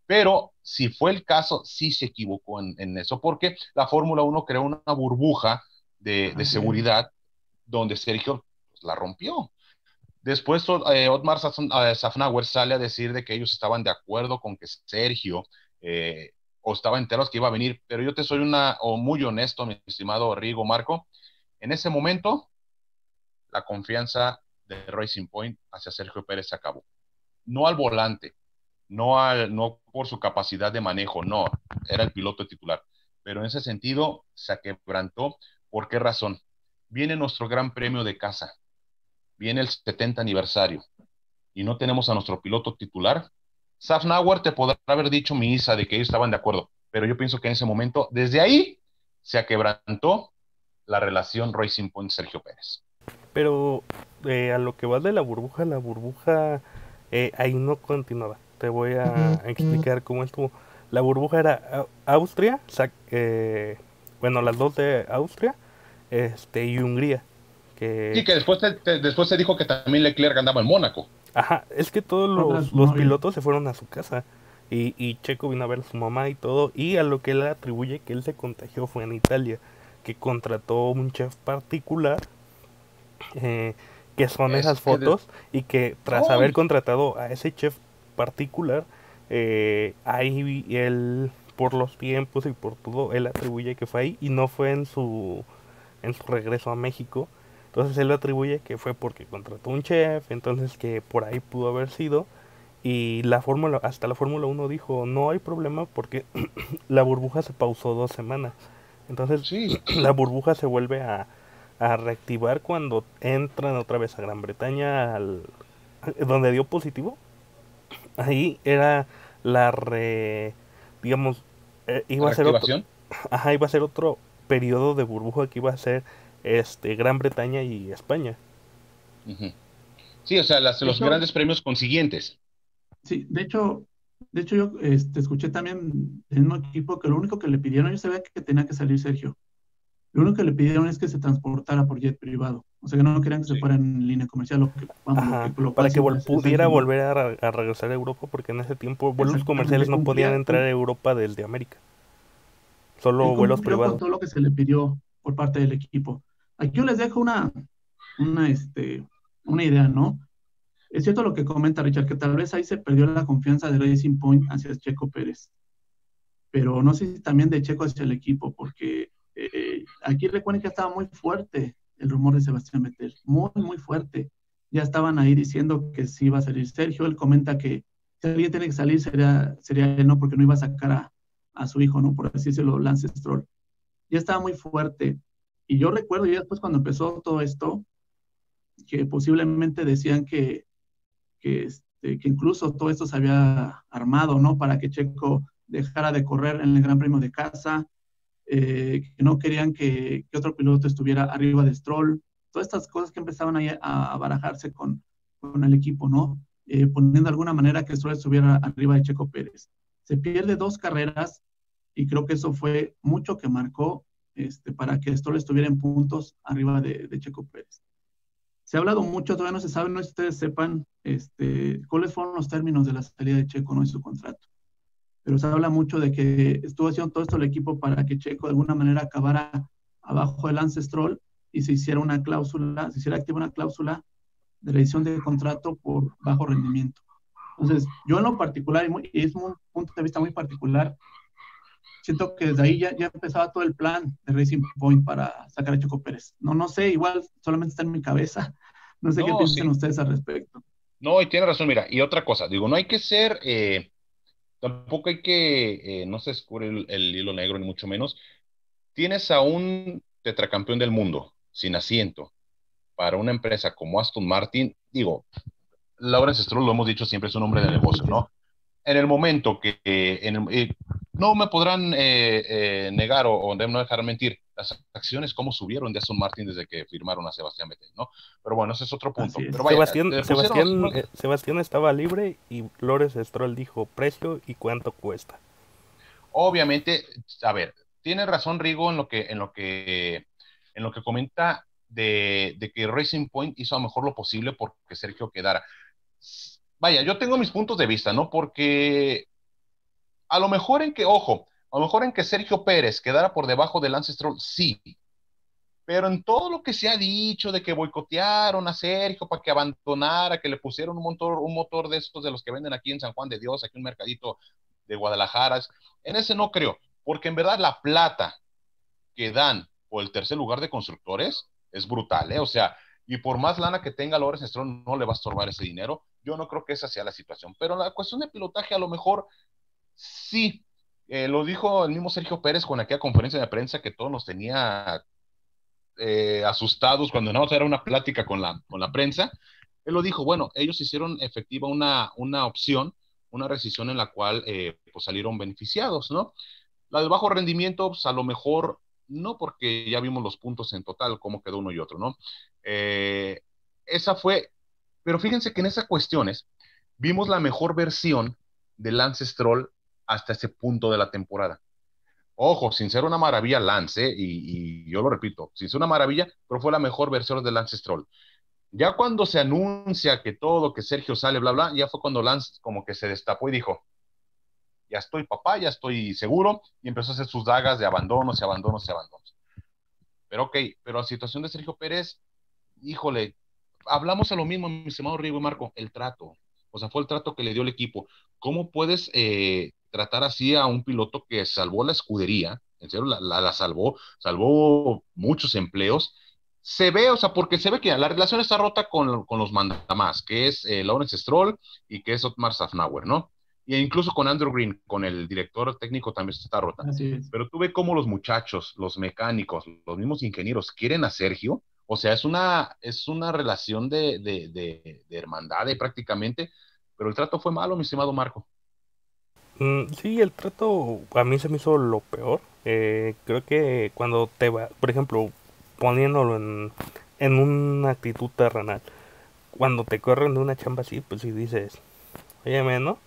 Pero si fue el caso, sí se equivocó en, eso, porque la Fórmula 1 creó una burbuja de, seguridad donde Sergio pues, la rompió. Después eh, Otmar Safnauer sale a decir de que ellos estaban de acuerdo con que Sergio eh, o estaban enteros que iba a venir, pero yo te soy una, o muy honesto, mi estimado Rigo Marco, en ese momento la confianza de Racing Point hacia Sergio Pérez se acabó. No al volante, no, al, no por su capacidad de manejo, no, era el piloto titular. Pero en ese sentido se quebrantó. ¿Por qué razón? Viene nuestro gran premio de casa, viene el 70 aniversario y no tenemos a nuestro piloto titular. Safnauer te podrá haber dicho mi Isa de que ellos estaban de acuerdo, pero yo pienso que en ese momento, desde ahí, se quebrantó la relación Racing Point Sergio Pérez. Pero eh, a lo que va de la burbuja, la burbuja eh, ahí no continuaba te voy a explicar cómo estuvo. La burbuja era Austria, eh, bueno, las dos de Austria este, y Hungría. Que... Sí, que después, después se dijo que también Leclerc andaba en Mónaco. Ajá, es que todos los, los pilotos se fueron a su casa. Y, y, Checo vino a ver a su mamá y todo. Y a lo que él atribuye que él se contagió fue en Italia. Que contrató un chef particular. Eh, que son esas fotos. Y que tras haber contratado a ese chef particular. Eh, ahí él, por los tiempos y por todo, él atribuye que fue ahí. Y no fue en su, en su regreso a México entonces él lo atribuye que fue porque contrató un chef, entonces que por ahí pudo haber sido. Y la fórmula, hasta la Fórmula 1 dijo, no hay problema porque la burbuja se pausó dos semanas. Entonces la burbuja se vuelve a, reactivar cuando entran otra vez a Gran Bretaña, al, donde dio positivo. Ahí era la re, digamos, eh, iba a ser otro, ajá, iba a ser otro periodo de burbuja que iba a ser este, Gran Bretaña y España. Sí, o sea, los grandes premios consiguientes. Sí, de hecho, de hecho yo este, escuché también en un equipo que lo único que le pidieron, yo sabía que tenía que salir Sergio. Lo único que le pidieron es que se transportara por jet privado. O sea, que no querían que se fuera en línea comercial. para que pudiera volver a, regresar a Europa, porque en ese tiempo vuelos comerciales no podían entrar a Europa desde América. Solo vuelos privados. todo lo que se le pidió por parte del equipo. Aquí yo les dejo una, una, este, una idea, ¿no? Es cierto lo que comenta Richard, que tal vez ahí se perdió la confianza de Racing Point hacia Checo Pérez. Pero no sé si también de Checo hacia el equipo, porque aquí recuerden que estaba muy fuerte el rumor de Sebastián Vettel, muy, muy fuerte. Ya estaban ahí diciendo que sí iba a salir Sergio. Él comenta que si alguien tiene que salir sería, sería él, ¿no? Porque no iba a sacar a, su hijo, ¿no? Por así decirlo, Lance Stroll. Ya estaba muy fuerte. Y yo recuerdo ya después cuando empezó todo esto, que posiblemente decían que, que, este, que incluso todo esto se había armado, ¿no? Para que Checo dejara de correr en el Gran Premio de casa, eh, que no querían que, otro piloto estuviera arriba de Stroll, todas estas cosas que empezaban a, barajarse con, el equipo, ¿no? Eh, poniendo de alguna manera que Stroll estuviera arriba de Checo Pérez. Se pierde dos carreras y creo que eso fue mucho que marcó este, para que esto le estuviera en puntos arriba de, Checo Pérez. Se ha hablado mucho, todavía no se sabe, no sé si ustedes sepan este, cuáles fueron los términos de la salida de Checo ¿no? en su contrato. Pero se habla mucho de que estuvo haciendo todo esto el equipo para que Checo de alguna manera acabara abajo del Stroll y se hiciera una cláusula, se hiciera activa una cláusula de revisión de contrato por bajo rendimiento. Entonces, yo en lo particular, y es un punto de vista muy particular, siento que desde ahí ya, ya empezaba todo el plan de Racing Point para sacar a Choco Pérez. No, no sé, igual solamente está en mi cabeza. No sé qué piensan ustedes al respecto. No, y tiene razón, mira, y otra cosa, digo, no hay que ser, eh, tampoco hay que, eh, no se descubre el, hilo negro, ni mucho menos. Tienes a un tetracampeón del mundo sin asiento para una empresa como Aston Martin, digo, Lawrence Stroll, lo hemos dicho siempre, es un hombre de negocio, ¿no? En el momento que, en no me podrán eh, eh, negar o, no dejar mentir las acciones, cómo subieron de Aston Martin desde que firmaron a Sebastián Vettel, ¿no? Pero bueno, ese es otro punto. Sebastián, eh, Sebastián, estaba libre y Flores Stroll dijo precio y cuánto cuesta. Obviamente, a ver, tiene razón Rigo en lo que, en lo que, en lo que comenta de, de que Racing Point hizo a lo mejor lo posible porque Sergio quedara. Vaya, yo tengo mis puntos de vista, ¿no? Porque a lo mejor en que, ojo, a lo mejor en que Sergio Pérez quedara por debajo del Lance Stroll, sí. Pero en todo lo que se ha dicho de que boicotearon a Sergio para que abandonara, que le pusieron un motor, un motor de estos de los que venden aquí en San Juan de Dios, aquí un mercadito de Guadalajara, en ese no creo, porque en verdad la plata que dan por el tercer lugar de constructores es brutal, ¿eh? O sea, y por más lana que tenga Lawrence Stroll, no le va a estorbar ese dinero. Yo no creo que esa sea la situación. Pero la cuestión de pilotaje, a lo mejor Sí, eh, lo dijo el mismo Sergio Pérez con aquella conferencia de prensa que todos nos tenía eh, asustados cuando no era una plática con la, con la prensa. Él lo dijo, bueno, ellos hicieron efectiva una, una opción, una rescisión en la cual eh, pues salieron beneficiados, ¿no? La de bajo rendimiento, pues a lo mejor no, porque ya vimos los puntos en total, cómo quedó uno y otro, ¿no? esa fue, pero fíjense que en esas cuestiones vimos la mejor versión de Lance Stroll hasta ese punto de la temporada. Ojo, sin ser una maravilla Lance, ¿eh? y, yo lo repito, sin ser una maravilla, pero fue la mejor versión de Lance Stroll. Ya cuando se anuncia que todo, que Sergio sale, bla, bla, ya fue cuando Lance como que se destapó y dijo, ya estoy papá, ya estoy seguro, y empezó a hacer sus dagas de abandonos y abandonos y abandonos. Pero ok, pero la situación de Sergio Pérez, híjole, hablamos a lo mismo, mi estimado Rigo y Marco, el trato. O sea, fue el trato que le dio el equipo. ¿Cómo puedes eh, tratar así a un piloto que salvó la escudería? En serio, la, la, salvó, salvó muchos empleos. Se ve, o sea, porque se ve que la relación está rota con, con los mandamás, que es eh, Lawrence Stroll y que es Otmar Safnauer, ¿no? Y incluso con Andrew Green, con el director técnico también está rota. Pero tú ves cómo los muchachos, los mecánicos, los mismos ingenieros quieren a Sergio. O sea, es una, es una relación de, de, de, de hermandad prácticamente, pero el trato fue malo, mi estimado Marco. Mm, sí, el trato a mí se me hizo lo peor. Eh, creo que cuando te va, por ejemplo, poniéndolo en, en una actitud terrenal, cuando te corren de una chamba así, pues si dices, oye, ¿no?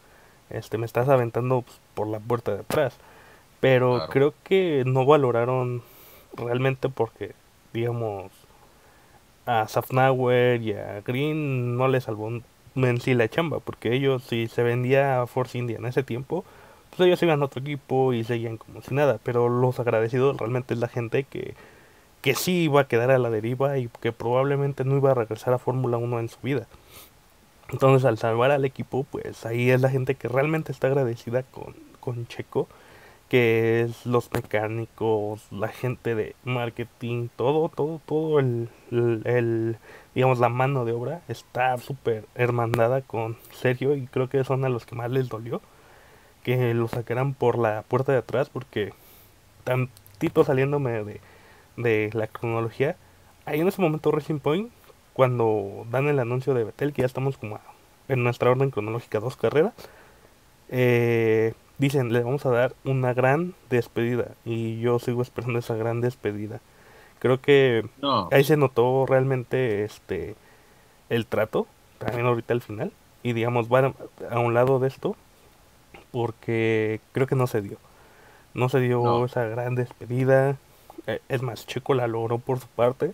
este, me estás aventando pues, por la puerta de atrás. Pero creo que no valoraron realmente porque, digamos, a Safnauer y a Green no les salvó en sí la chamba, porque ellos si se vendía a Force India en ese tiempo, pues ellos iban a otro equipo y seguían como si nada, pero los agradecidos realmente es la gente que, que sí iba a quedar a la deriva y que probablemente no iba a regresar a Fórmula 1 en su vida. Entonces al salvar al equipo, pues ahí es la gente que realmente está agradecida con, con Checo, que es los mecánicos, la gente de marketing, todo, todo, todo el, el, digamos, la mano de obra está súper hermandada con Sergio y creo que son a los que más les dolió que lo sacaran por la puerta de atrás porque tantito saliéndome de, de la cronología, ahí en ese momento Racing Point cuando dan el anuncio de Betel, que ya estamos como en nuestra orden cronológica dos carreras, eh, dicen, le vamos a dar una gran despedida. Y yo sigo esperando esa gran despedida. Creo que ahí se notó realmente este el trato, también ahorita al final. Y digamos, va a un lado de esto, porque creo que no se dio. No se dio esa gran despedida. Eh, es más, Checo la logró por su parte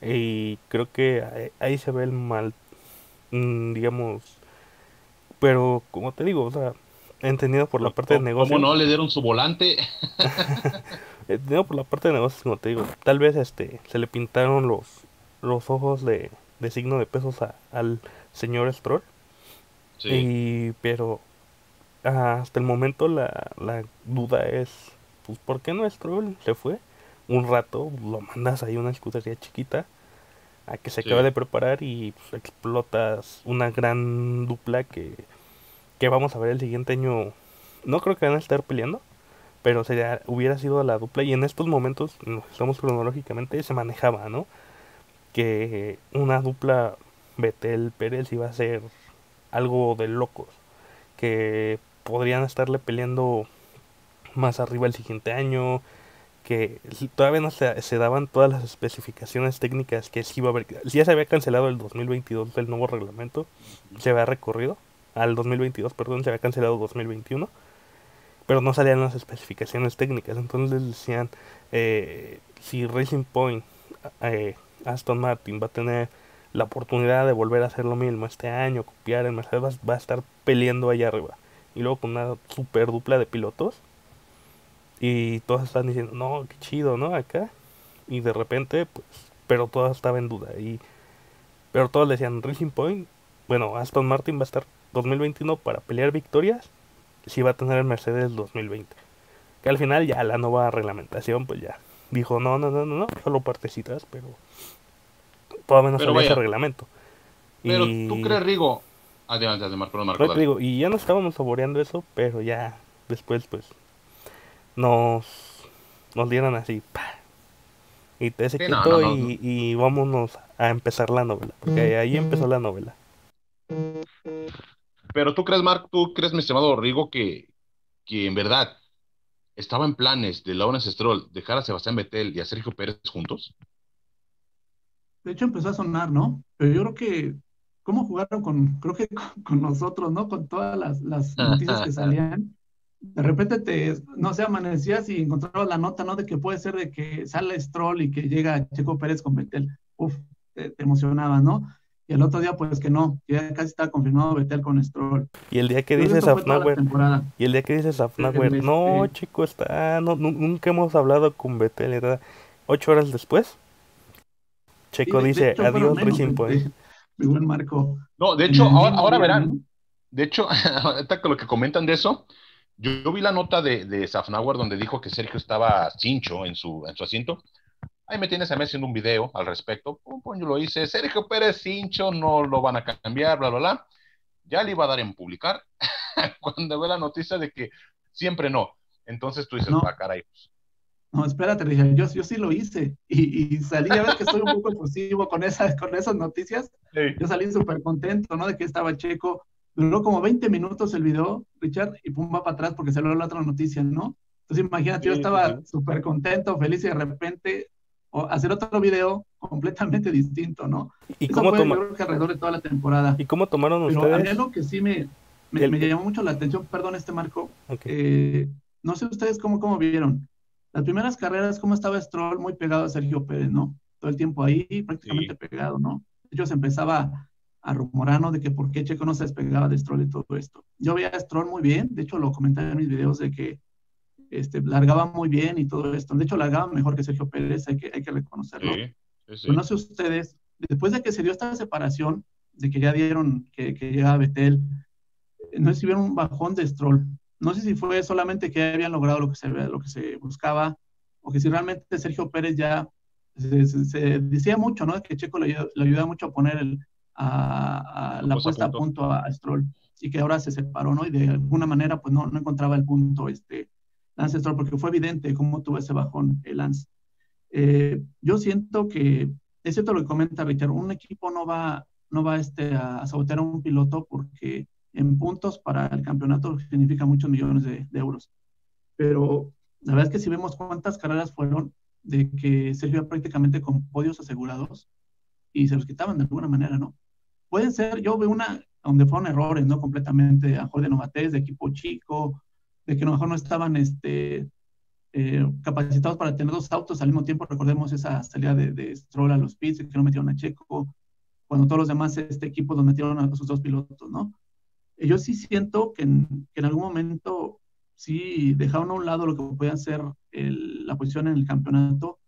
y creo que ahí, se ve el mal, mm, digamos. Pero como te digo, o sea, entendido por la parte de negocio. ¿Cómo no le dieron su volante? entendido por la parte de negocios, como te digo, tal vez este se le pintaron los, los ojos de, de signo de pesos al señor Stroll. Sí. Y, pero hasta el momento la, la duda es, pues, ¿por qué no Stroll se fue? Un rato, lo mandas ahí una escudería chiquita a que se acaba de preparar y pues, explotas una gran dupla que, que vamos a ver el siguiente año. No creo que van a estar peleando, pero sería, hubiera sido la dupla y en estos momentos, estamos cronológicamente, se manejaba, ¿no? Que una dupla Betel Pérez iba a ser algo de locos, que podrían estarle peleando más arriba el siguiente año, que todavía no se, se, daban todas las especificaciones técnicas que sí iba a haber. Ya se había cancelado el 2022 el nuevo reglamento, se había recorrido al 2022, perdón, se había cancelado 2021, pero no salían las especificaciones técnicas. Entonces decían, eh, si Racing Point, eh, Aston Martin va a tener la oportunidad de volver a hacer lo mismo este año, copiar el Mercedes, va a estar peleando allá arriba. Y luego con una super dupla de pilotos y todas están diciendo, no, qué chido, ¿no? Acá. Y de repente, pues, pero todo estaba en duda. Y, pero todos decían, Racing Point, bueno, Aston Martin va a estar 2021 para pelear victorias, si va a tener el Mercedes 2020. Que al final ya la nueva reglamentación, pues ya dijo, no, no, no, no, no, solo partecitas, pero todavía no salió ese reglamento. Pero tú crees, Rigo, adelante, adelante, Marco, Marco, Rigo, y ya no estábamos saboreando eso, pero ya después, pues, nos, nos dieran así, y te se quitó y, y, vámonos a empezar la novela, porque ahí empezó la novela. Pero tú crees, Mark, tú crees, mi estimado Rigo, que, que en verdad estaba en planes de Lawrence Stroll dejar a Sebastián Vettel y a Sergio Pérez juntos? De hecho empezó a sonar, ¿no? Pero yo creo que, ¿cómo jugaron con, creo que con, nosotros, ¿no? Con todas las, las noticias que salían de repente te, no sé, amanecías y encontrabas la nota, ¿no? De que puede ser de que sale Stroll y que llega Checo Pérez con Betel. Uf, te, te emocionaba, ¿no? Y el otro día, pues que no, ya casi estaba confirmado Betel con Stroll. Y el día que dices Afnauer, y el día que dices Afnauer, no, chico, está, no, nunca hemos hablado con Betel, ¿verdad? Ocho horas después, Checo dice, adiós, Racing Point. Mi buen Marco. No, de hecho, ahora, ahora verán, de hecho, ahorita con lo que comentan de eso, yo, vi la nota de, de Safnauer donde dijo que Sergio estaba cincho en su, en su asiento. Ahí me tienes a mí haciendo un video al respecto. Pum, yo lo hice. Sergio Pérez cincho, no lo van a cambiar, bla, bla, bla. Ya le iba a dar en publicar cuando ve la noticia de que siempre no. Entonces tú dices, no. ah, caray. Pues". No, espérate, yo, yo sí lo hice y, salí a ver que estoy un poco efusivo con, esa, con esas noticias. Yo salí súper contento, ¿no? De que estaba Checo Duró como 20 minutos el video, Richard, y pum, va para atrás porque salió la otra noticia, ¿no? Entonces imagínate, yo estaba súper contento, feliz y de repente hacer otro video completamente distinto, ¿no? ¿Y cómo fue, alrededor de toda la temporada. ¿Y cómo tomaron Pero ustedes? Algo que sí me, me, me, llamó mucho la atención, perdón este Marco, eh, no sé ustedes cómo, cómo vieron. Las primeras carreras, cómo estaba Stroll muy pegado a Sergio Pérez, ¿no? Todo el tiempo ahí, prácticamente pegado, ¿no? Ellos empezaba a Rumorano de que por qué Checo no se despegaba de Stroll y todo esto. Yo veía a Stroll muy bien, de hecho lo comentaba en mis videos de que este, largaba muy bien y todo esto. De hecho, largaba mejor que Sergio Pérez, hay que, hay que reconocerlo. no sé ustedes, después de que se dio esta separación, de que ya dieron que, que llegaba Betel, no sé si vieron un bajón de Stroll. No sé si fue solamente que habían logrado lo que se, lo que se buscaba, o que si realmente Sergio Pérez ya se, decía mucho, ¿no? Que Checo le, le ayudaba mucho a poner el, a, la puesta a punto a, Stroll y que ahora se separó, ¿no? Y de alguna manera, pues no, no encontraba el punto este Lance Stroll, porque fue evidente cómo tuvo ese bajón el Lance. Eh, yo siento que, es cierto lo que comenta Richard, un equipo no va, no va este, a sabotear a un piloto porque en puntos para el campeonato significa muchos millones de, de euros. Pero la verdad es que si vemos cuántas carreras fueron de que Sergio prácticamente con podios asegurados y se los quitaban de alguna manera, ¿no? Puede ser, yo veo una donde fueron errores, ¿no? Completamente, a de novatés, de equipo chico, de que a lo mejor no estaban este, eh, capacitados para tener dos autos al mismo tiempo. Recordemos esa salida de, de Stroll a los pits, que no metieron a Checo, cuando todos los demás este equipo los metieron a sus dos pilotos, ¿no? yo sí siento que en, que en, algún momento sí dejaron a un lado lo que podían ser el, la posición en el campeonato,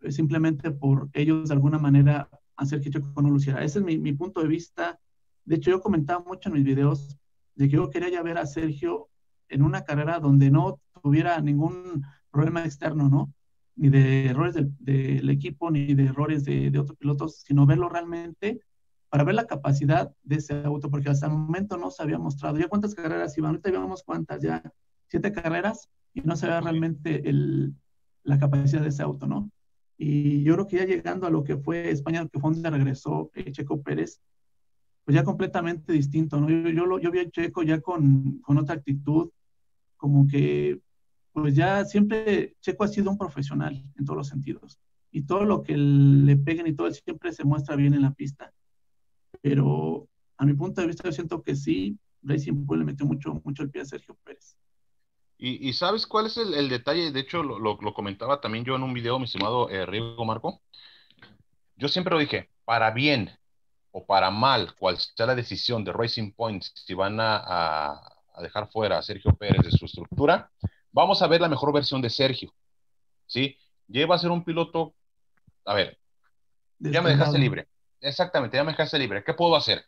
eh, simplemente por ellos de alguna manera hacer que Checo no luciera. Ese es mi, mi, punto de vista. De hecho, yo comentaba mucho en mis videos de que yo quería ya ver a Sergio en una carrera donde no tuviera ningún problema externo, ¿no? Ni de errores del, del equipo, ni de errores de, de, otros pilotos, sino verlo realmente para ver la capacidad de ese auto, porque hasta el momento no se había mostrado. Ya cuántas carreras iban, ahorita vemos cuántas, ya siete carreras, y no se ve realmente el, la capacidad de ese auto, ¿no? Y yo creo que ya llegando a lo que fue España, que fue donde regresó eh, Checo Pérez, pues ya completamente distinto, ¿no? Yo, yo, yo vi a Checo ya con, con, otra actitud, como que, pues ya siempre Checo ha sido un profesional en todos los sentidos. Y todo lo que le peguen y todo, siempre se muestra bien en la pista. Pero a mi punto de vista, yo siento que sí, Racing Bull le metió mucho, mucho el pie a Sergio Pérez. Y, sabes cuál es el, detalle, de hecho lo, lo, comentaba también yo en un video, mi estimado eh, Rigo Marco. Yo siempre lo dije, para bien o para mal, cual sea la decisión de Racing Point, si van a, a, dejar fuera a Sergio Pérez de su estructura, vamos a ver la mejor versión de Sergio. ¿Sí? Lleva a ser un piloto, a ver, ya me dejaste libre. Exactamente, ya me dejaste libre. ¿Qué puedo hacer?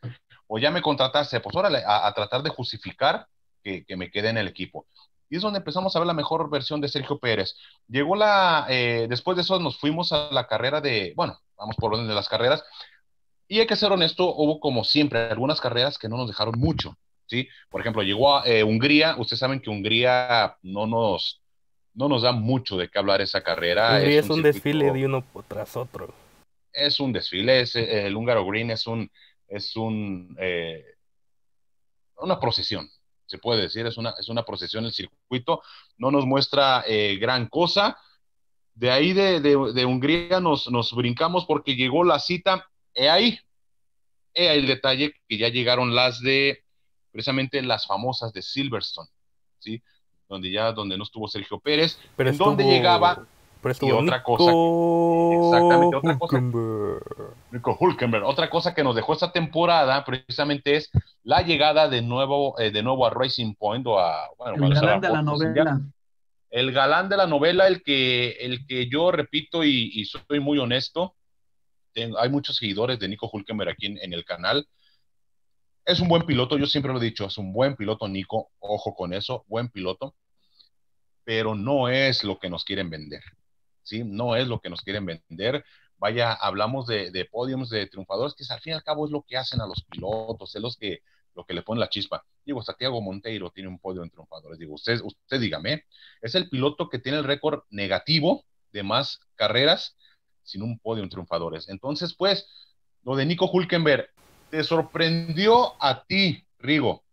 O ya me contrataste, pues órale, a, a tratar de justificar que, que, me quede en el equipo. Y es donde empezamos a ver la mejor versión de Sergio Pérez. Llegó la, eh, después de eso nos fuimos a la carrera de, bueno, vamos por orden de las carreras. Y hay que ser honesto, hubo como siempre algunas carreras que no nos dejaron mucho, ¿sí? Por ejemplo, llegó a eh, Hungría, ustedes saben que Hungría no nos, no nos da mucho de qué hablar esa carrera. Hungría es un, es un desfile de uno tras otro. Es un desfile, es, eh, el húngaro green es un, es un, eh, una procesión, se puede decir, es una, es una procesión el circuito, no nos muestra eh, gran cosa. De ahí de, de, de Hungría nos, nos, brincamos porque llegó la cita, he ahí, he ahí el detalle que ya llegaron las de, precisamente las famosas de Silverstone, ¿sí? donde ya donde no estuvo Sergio Pérez, Pero en donde estuvo- llegaba Pero y estuvo otra cosa exactamente, otra cosa-. Nico Hülkenberg. Otra cosa que nos dejó esta temporada precisamente es la llegada de nuevo, eh, de nuevo a Racing Point o a, bueno, El galán de la novela. el galán de la novela, el que, el que yo repito y, y soy muy honesto, hay muchos seguidores de Nico Hulkenberg aquí en, en el canal. Es un buen piloto, yo siempre lo he dicho, es un buen piloto Nico, ojo con eso, buen piloto, pero no es lo que nos quieren vender, ¿sí? No es lo que nos quieren vender. Vaya, hablamos de, de podiums, de triunfadores, que al fin y al cabo es lo que hacen a los pilotos, es los que, lo que le ponen la chispa. Digo, Santiago Monteiro tiene un podio en triunfadores. Digo, usted, usted dígame, es el piloto que tiene el récord negativo de más carreras sin un podio en triunfadores. Entonces, pues, lo de Nico Hulkenberg, ¿te sorprendió a ti, Rigo,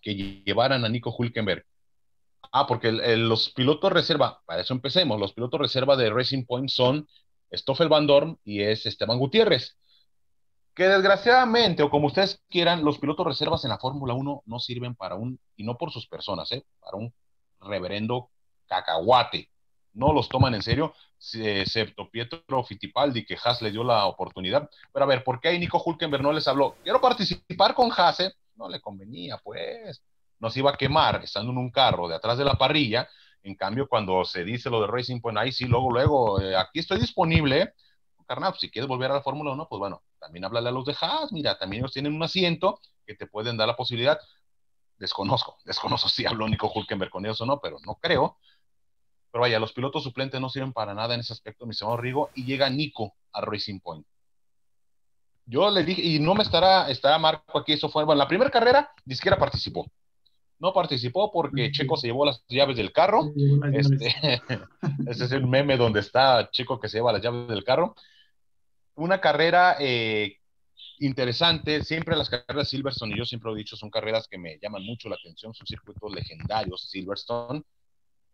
que llevaran a Nico Hulkenberg? Ah, porque los pilotos reserva, para eso empecemos, los pilotos reserva de Racing Point son Stoffel Van Dorn y es Esteban Gutiérrez que desgraciadamente, o como ustedes quieran, los pilotos reservas en la Fórmula 1 no sirven para un, y no por sus personas, ¿eh? para un reverendo cacahuate. No los toman en serio, se- excepto Pietro Fittipaldi, que Haas le dio la oportunidad. Pero a ver, ¿por qué ahí Nico Hulkenberg no les habló? Quiero participar con Haas, ¿eh? No le convenía, pues. Nos iba a quemar estando en un carro de atrás de la parrilla. En cambio, cuando se dice lo de Racing Point, ahí sí, luego, luego, eh, aquí estoy disponible, ¿eh? pues, si quieres volver a la Fórmula 1, pues bueno, también háblale a los de Haas, mira, también ellos tienen un asiento que te pueden dar la posibilidad. Desconozco, desconozco si habló Nico Hulkenberg con ellos o no, pero no creo. Pero vaya, los pilotos suplentes no sirven para nada en ese aspecto, mi señor Rigo, y llega Nico a Racing Point. Yo le dije, y no me estará, estará Marco aquí, eso fue, bueno, la primera carrera ni siquiera participó. No participó porque. Checo se llevó las llaves del carro. Este, ese es el meme donde está Chico que se lleva las llaves del carro. Una carrera eh, interesante. Siempre las carreras Silverstone, y yo siempre lo he dicho, son carreras que me llaman mucho la atención. Son circuitos legendarios, Silverstone.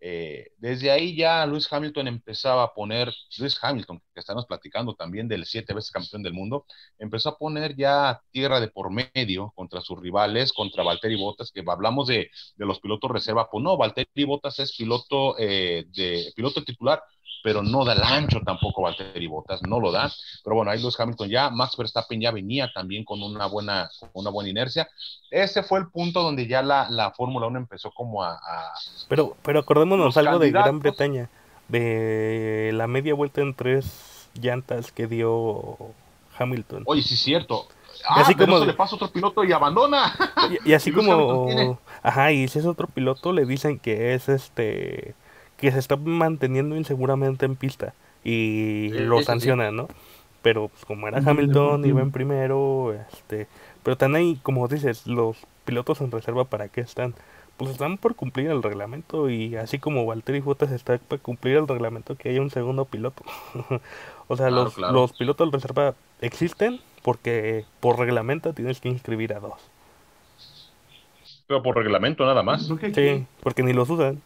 Eh, desde ahí ya Lewis Hamilton empezaba a poner, Lewis Hamilton, que estamos platicando también del siete veces campeón del mundo, empezó a poner ya tierra de por medio contra sus rivales, contra Valtteri Bottas, que hablamos de, de los pilotos reserva, pues no, Valtteri Bottas es piloto, eh, de, piloto titular, pero no da el ancho tampoco Valtteri Bottas, no lo da, pero bueno, ahí Lewis Hamilton ya, Max Verstappen ya venía también con una buena, una buena inercia, ese fue el punto donde ya la, la Fórmula 1 empezó como a, a Pero, pero acordémonos algo de Gran. Bretaña, de la media vuelta en tres llantas que dio Hamilton. Oye, sí es cierto. Ah, así pero como eso le pasa a otro piloto y abandona. Y, y así Y como, ajá, y si es otro piloto, le dicen que es este, que se está manteniendo inseguramente en pista y Sí, lo sí, sí. sancionan, ¿no? Pero pues, como era Hamilton, iba en primero, este, pero también hay, como dices, los pilotos en reserva, ¿para qué están? Pues están por cumplir el reglamento y así como Valtteri Bottas está para cumplir el reglamento que haya un segundo piloto. o sea, Claro, los, claro. los pilotos en reserva existen porque por reglamento tienes que inscribir a dos. Pero por reglamento nada más. Sí, porque ni los usan.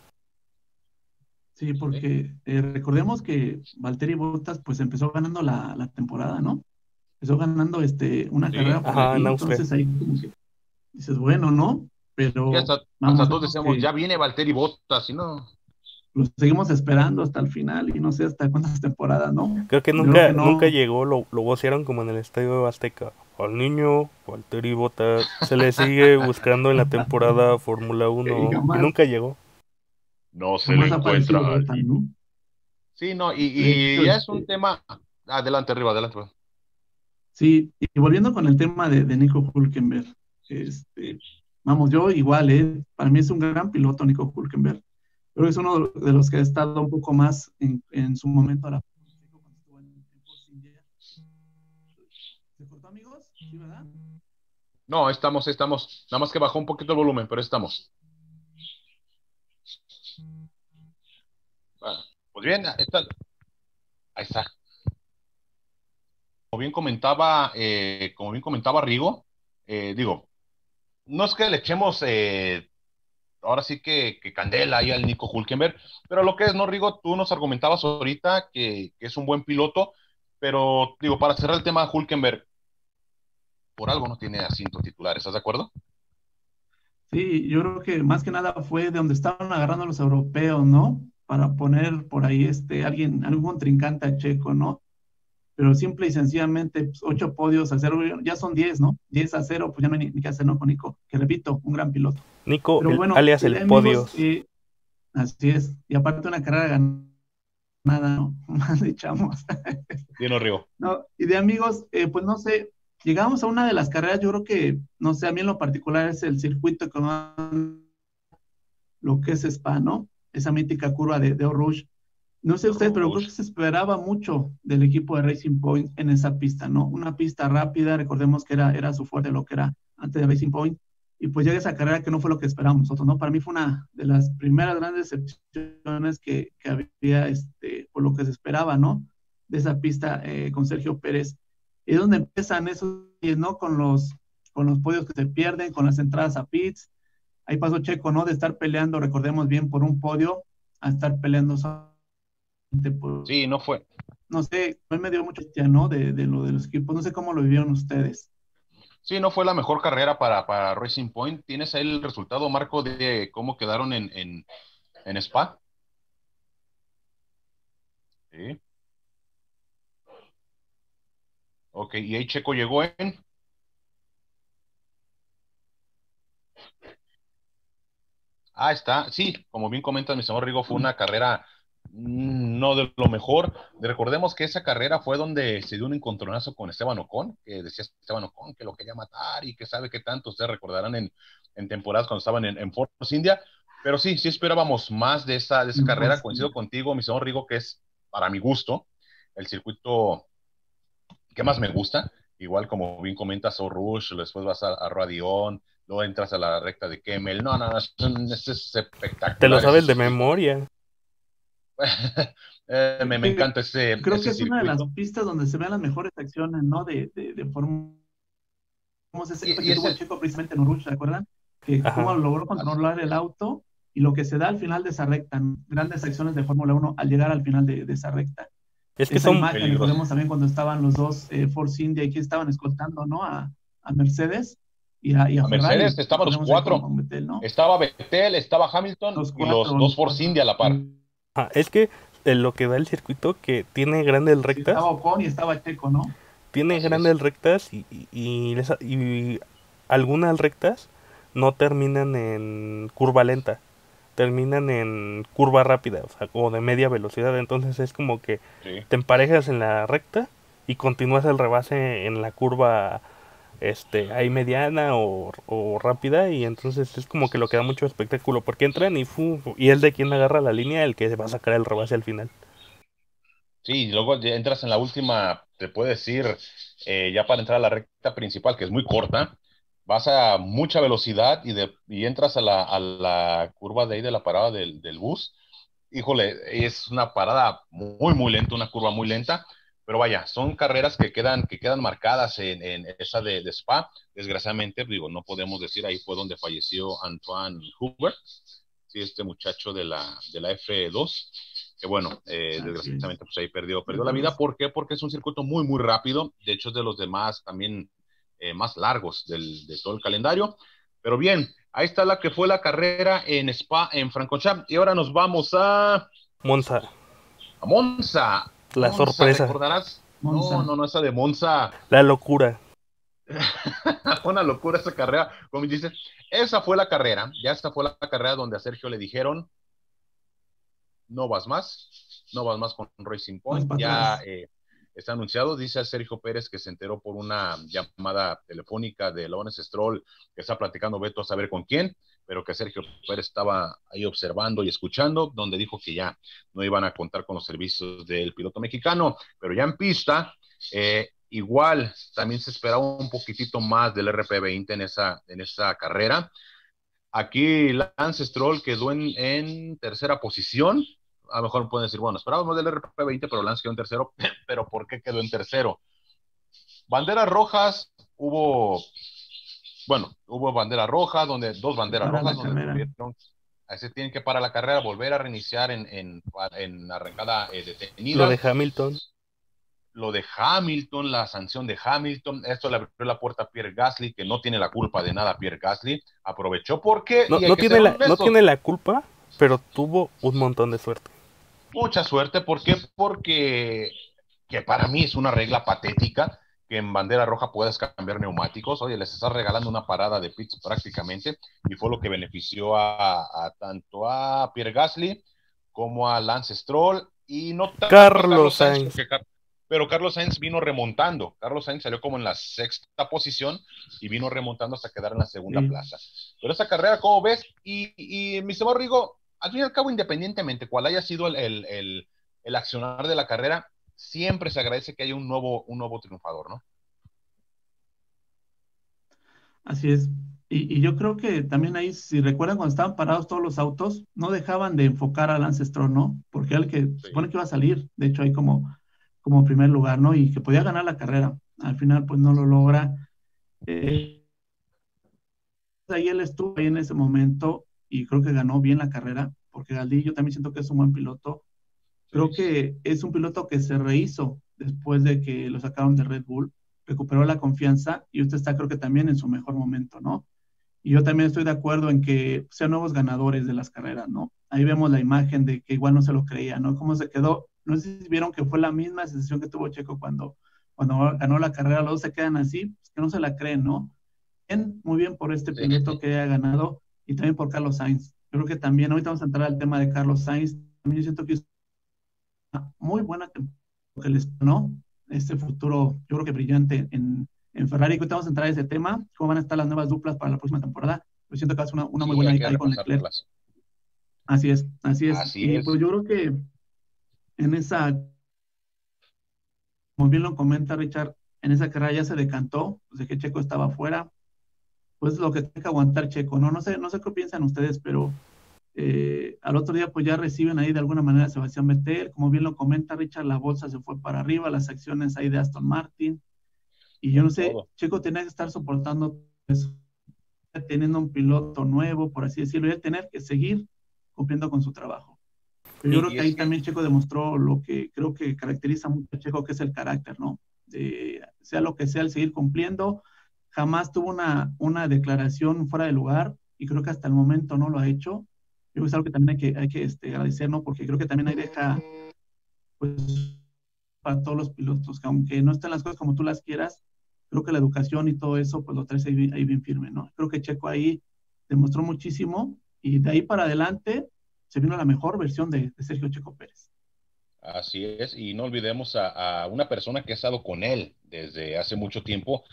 Sí, porque eh, recordemos que Valtteri Bottas pues empezó ganando la, la temporada, ¿no? Empezó ganando este, una Sí. carrera por Ajá, aquí, en Austria. entonces ahí como que dices, bueno, ¿no? Pero hasta, vamos, hasta todos decíamos, que ya viene Valtteri Bottas, y no. lo seguimos esperando hasta el final y no sé hasta cuántas temporadas, ¿no? Creo que nunca, creo que no. nunca llegó, lo, lo vocearon como en el Estadio Azteca. Al niño, Valtteri Bottas, se le sigue buscando en la temporada Fórmula 1 Sí, y nunca llegó. No se aparecido encuentra. Sí, no, y, y ya es este- un tema. Adelante, arriba, adelante. Sí, y volviendo con el tema de, de Nico Hulkenberg, este, vamos, yo igual, ¿eh? Para mí es un gran piloto Nico Hulkenberg. Creo que es uno de los que ha estado un poco más en, en su momento a la. ¿Se cortó, amigos? ¿Sí, verdad? No, estamos, estamos. Nada más que bajó un poquito el volumen, pero estamos. Pues bien, está, ahí está. Como bien comentaba, eh, como bien comentaba Rigo, eh, digo, no es que le echemos eh, ahora sí que, que candela ahí al Nico Hulkenberg, pero lo que es, ¿no, Rigo? Tú nos argumentabas ahorita que, que es un buen piloto, pero digo, para cerrar el tema Hulkenberg, por algo no tiene asiento titular, ¿estás de acuerdo? Sí, yo creo que más que nada fue de donde estaban agarrando los europeos, ¿no? Para poner por ahí este, alguien, algún trincante a Checo, ¿no? Pero simple y sencillamente, pues, ocho podios a cero, ya son diez, ¿no? Diez a cero, pues ya no hay ni, qué hacer, ¿no? Con Nico, que repito, un gran piloto. Nico, alias el podio. así es, y aparte una carrera ganada, ¿no? Más le echamos. Bien arriba. No, y de amigos, eh, pues no sé, llegamos a una de las carreras, yo creo que, no sé, a mí en lo particular es el circuito con lo que es Spa, ¿no? Esa mítica curva de, de. No sé ustedes, pero creo que se esperaba mucho del equipo de Racing Point en esa pista, ¿no? Una pista rápida, recordemos que era, era su fuerte lo que era antes de Racing Point, y pues llega esa carrera que no fue lo que esperábamos nosotros, ¿no? Para mí fue una de las primeras grandes decepciones que, que había, este, por lo que se esperaba, ¿no? De esa pista eh, con Sergio Pérez es donde empiezan esos, ¿no? Con los, con los podios que se pierden, con las entradas a pits. Ahí pasó Checo, ¿no? De estar peleando, recordemos bien, por un podio, a estar peleando por... Sí, no fue. No sé, me dio mucho ¿no? De, de, lo de los equipos. No sé cómo lo vivieron ustedes. Sí, no fue la mejor carrera para, para Racing Point. ¿Tienes ahí el resultado, Marco, de cómo quedaron en, en, en Spa? Sí. Ok, y ahí Checo llegó en. Ah, está. Sí, como bien comenta mi señor Rigo, fue una carrera mm, no de lo mejor. Recordemos que esa carrera fue donde se dio un encontronazo con Esteban Ocon, que decía Esteban Ocon que lo quería matar y que sabe que tanto ustedes recordarán en, temporadas cuando estaban en, en Force India. Pero sí, sí esperábamos más de esa, de esa carrera. Coincido contigo, mi señor Rigo, que es para mi gusto el circuito ¿Qué más me gusta? Igual como bien comentas, Rush, después vas a, Radión, luego entras a la recta de Kemmel. No, no, no, es, es espectacular. Te lo sabes de memoria. Eh, me, encanta ese. Creo que es una de las pistas donde se ven las mejores acciones, ¿no? De, de, de forma. ¿Cómo se y, que tuvo Checo precisamente en Rush, ¿se acuerdan? Que cómo logró controlar el auto y lo que se da al final de esa recta, grandes acciones de Fórmula 1 al llegar al final de, de esa recta. Es que son imagen, recordemos también cuando estaban los dos eh, Force India y que estaban escoltando, ¿no? A, a Mercedes y a, y a, Mercedes estaban los cuatro. ¿no? Estaba Vettel, estaba Hamilton y los dos Force India a la par. Ah, es que eh, lo que da el circuito que tiene grandes rectas. estaba Ocon y estaba Checo, ¿no? Tiene grandes rectas y, y, y algunas rectas no terminan en curva lenta terminan en curva rápida, o sea, o de media velocidad. Entonces es como que te emparejas en la recta y continúas el rebase en la curva este ahí mediana o, rápida y entonces es como que lo que da mucho espectáculo porque entran y fu, y es de quien agarra la línea el que va a sacar el rebase al final. Sí, luego entras en la última, te puedes decir, eh, ya para entrar a la recta principal, que es muy corta, vas a mucha velocidad y, de, y entras a la, a la, curva de ahí de la parada del, del, bus, híjole, es una parada muy, muy lenta, una curva muy lenta, pero vaya, son carreras que quedan, que quedan marcadas en, en esa de, de, Spa. Desgraciadamente, digo, no podemos decir, ahí fue donde falleció Antoine Hoover, sí, este muchacho de la, de la F2, que bueno, eh, desgraciadamente pues ahí perdió, perdió la vida. ¿Por qué? Porque es un circuito muy, muy rápido. De hecho, es de los demás también eh, más largos del, de todo el calendario. Pero bien, ahí está la que fue la carrera en Spa, en Francorchamps. Y ahora nos vamos a... Monza. A Monza. La sorpresa. ¿Recordarás? No, no, no, esa de Monza. La locura. Una locura esa carrera. Como dices, esa fue la carrera. Ya esta fue la carrera donde a Sergio le dijeron, no vas más, no vas más con Racing Point. Ya eh, está anunciado. Dice a Sergio Pérez que se enteró por una llamada telefónica de Lawrence Stroll, que está platicando Beto a saber con quién, pero que Sergio Pérez estaba ahí observando y escuchando, donde dijo que ya no iban a contar con los servicios del piloto mexicano, pero ya en pista, eh, igual también se esperaba un poquitito más del RP20 en esa, en esa carrera. Aquí Lance Stroll quedó en, tercera posición, a lo mejor pueden decir, bueno, esperábamos del RP20, pero Lance quedó en tercero, pero ¿por qué quedó en tercero? Banderas rojas, hubo, bueno, hubo bandera roja, donde dos banderas rojas, donde tuvieron, se tienen que parar la carrera, volver a reiniciar en, en, en arrancada eh, detenida. Lo de Hamilton. lo de Hamilton, la sanción de Hamilton, esto le abrió la puerta a Pierre Gasly, que no tiene la culpa de nada Pierre Gasly, aprovechó porque... No, no tiene, la, no tiene la culpa, pero tuvo un montón de suerte. Mucha suerte, ¿por qué? Porque que para mí es una regla patética que en bandera roja puedas cambiar neumáticos. Oye, les estás regalando una parada de pits prácticamente y fue lo que benefició a, tanto a Pierre Gasly como a Lance Stroll y no tanto Carlos, Sainz. pero Carlos Sainz vino remontando. Carlos Sainz salió como en la sexta posición y vino remontando hasta quedar en la segunda plaza. Pero esa carrera, ¿cómo ves? Y, y mi señor Rigo, al fin y al cabo, independientemente cuál haya sido el, el, el accionar de la carrera, siempre se agradece que haya un nuevo, un nuevo triunfador, ¿no? Así es. Y, yo creo que también ahí, si recuerdan cuando estaban parados todos los autos, no dejaban de enfocar al ancestro, ¿no? Porque era el que supone que iba a salir, de hecho, ahí como, como primer lugar, ¿no? Y que podía ganar la carrera. Al final, pues no lo logra. Eh, ahí él estuvo ahí en ese momento y creo que ganó bien la carrera, porque Galdí yo también siento que es un buen piloto Creo que es un piloto que se rehizo después de que lo sacaron de Red Bull, recuperó la confianza y usted está creo que también en su mejor momento, ¿no? Y yo también estoy de acuerdo en que sean nuevos ganadores de las carreras, ¿no? Ahí vemos la imagen de que igual no se lo creía, ¿no? Cómo se quedó. No sé si vieron que fue la misma sensación que tuvo Checo cuando, cuando ganó la carrera. Los dos se quedan así, pues que no se la creen, ¿no? Bien, muy bien por este piloto que haya ganado y también por Carlos Sainz. Yo creo que también, ahorita vamos a entrar al tema de Carlos Sainz. También yo siento que muy buena que les ¿no? este futuro, yo creo que brillante en, en Ferrari. Ahorita vamos a entrar a ese tema, cómo van a estar las nuevas duplas para la próxima temporada. Yo siento que es una, una muy buena ahí con Leclerc. Así es, así es. y pues yo creo que en esa, como bien lo comenta Richard, en esa carrera ya se decantó, pues de que Checo estaba afuera, pues lo que tiene que aguantar Checo, ¿no? No sé, no sé qué piensan ustedes, pero eh, al otro día, pues ya reciben ahí de alguna manera Sebastián Vettel. Como bien lo comenta Richard, la bolsa se fue para arriba, las acciones ahí de Aston Martin. Y yo no sé, Checo tenía que estar soportando eso, teniendo un piloto nuevo, por así decirlo, y él tener que seguir cumpliendo con su trabajo. yo creo que ahí también Checo demostró lo que creo que caracteriza mucho a Checo, que es el carácter, ¿no? sea lo que sea, el seguir cumpliendo. Jamás tuvo una, una declaración fuera de lugar y creo que hasta el momento no lo ha hecho creo que es algo que también hay que, hay que este, agradecer, ¿no? Porque creo que también ahí deja, pues, para todos los pilotos, que aunque no estén las cosas como tú las quieras, creo que la educación y todo eso, pues lo traes ahí, bien firme, ¿no? Creo que Checo ahí demostró muchísimo y de ahí para adelante se vino la mejor versión de, Sergio Checo Pérez. Así es, y no olvidemos a, a, una persona que ha estado con él desde hace mucho tiempo,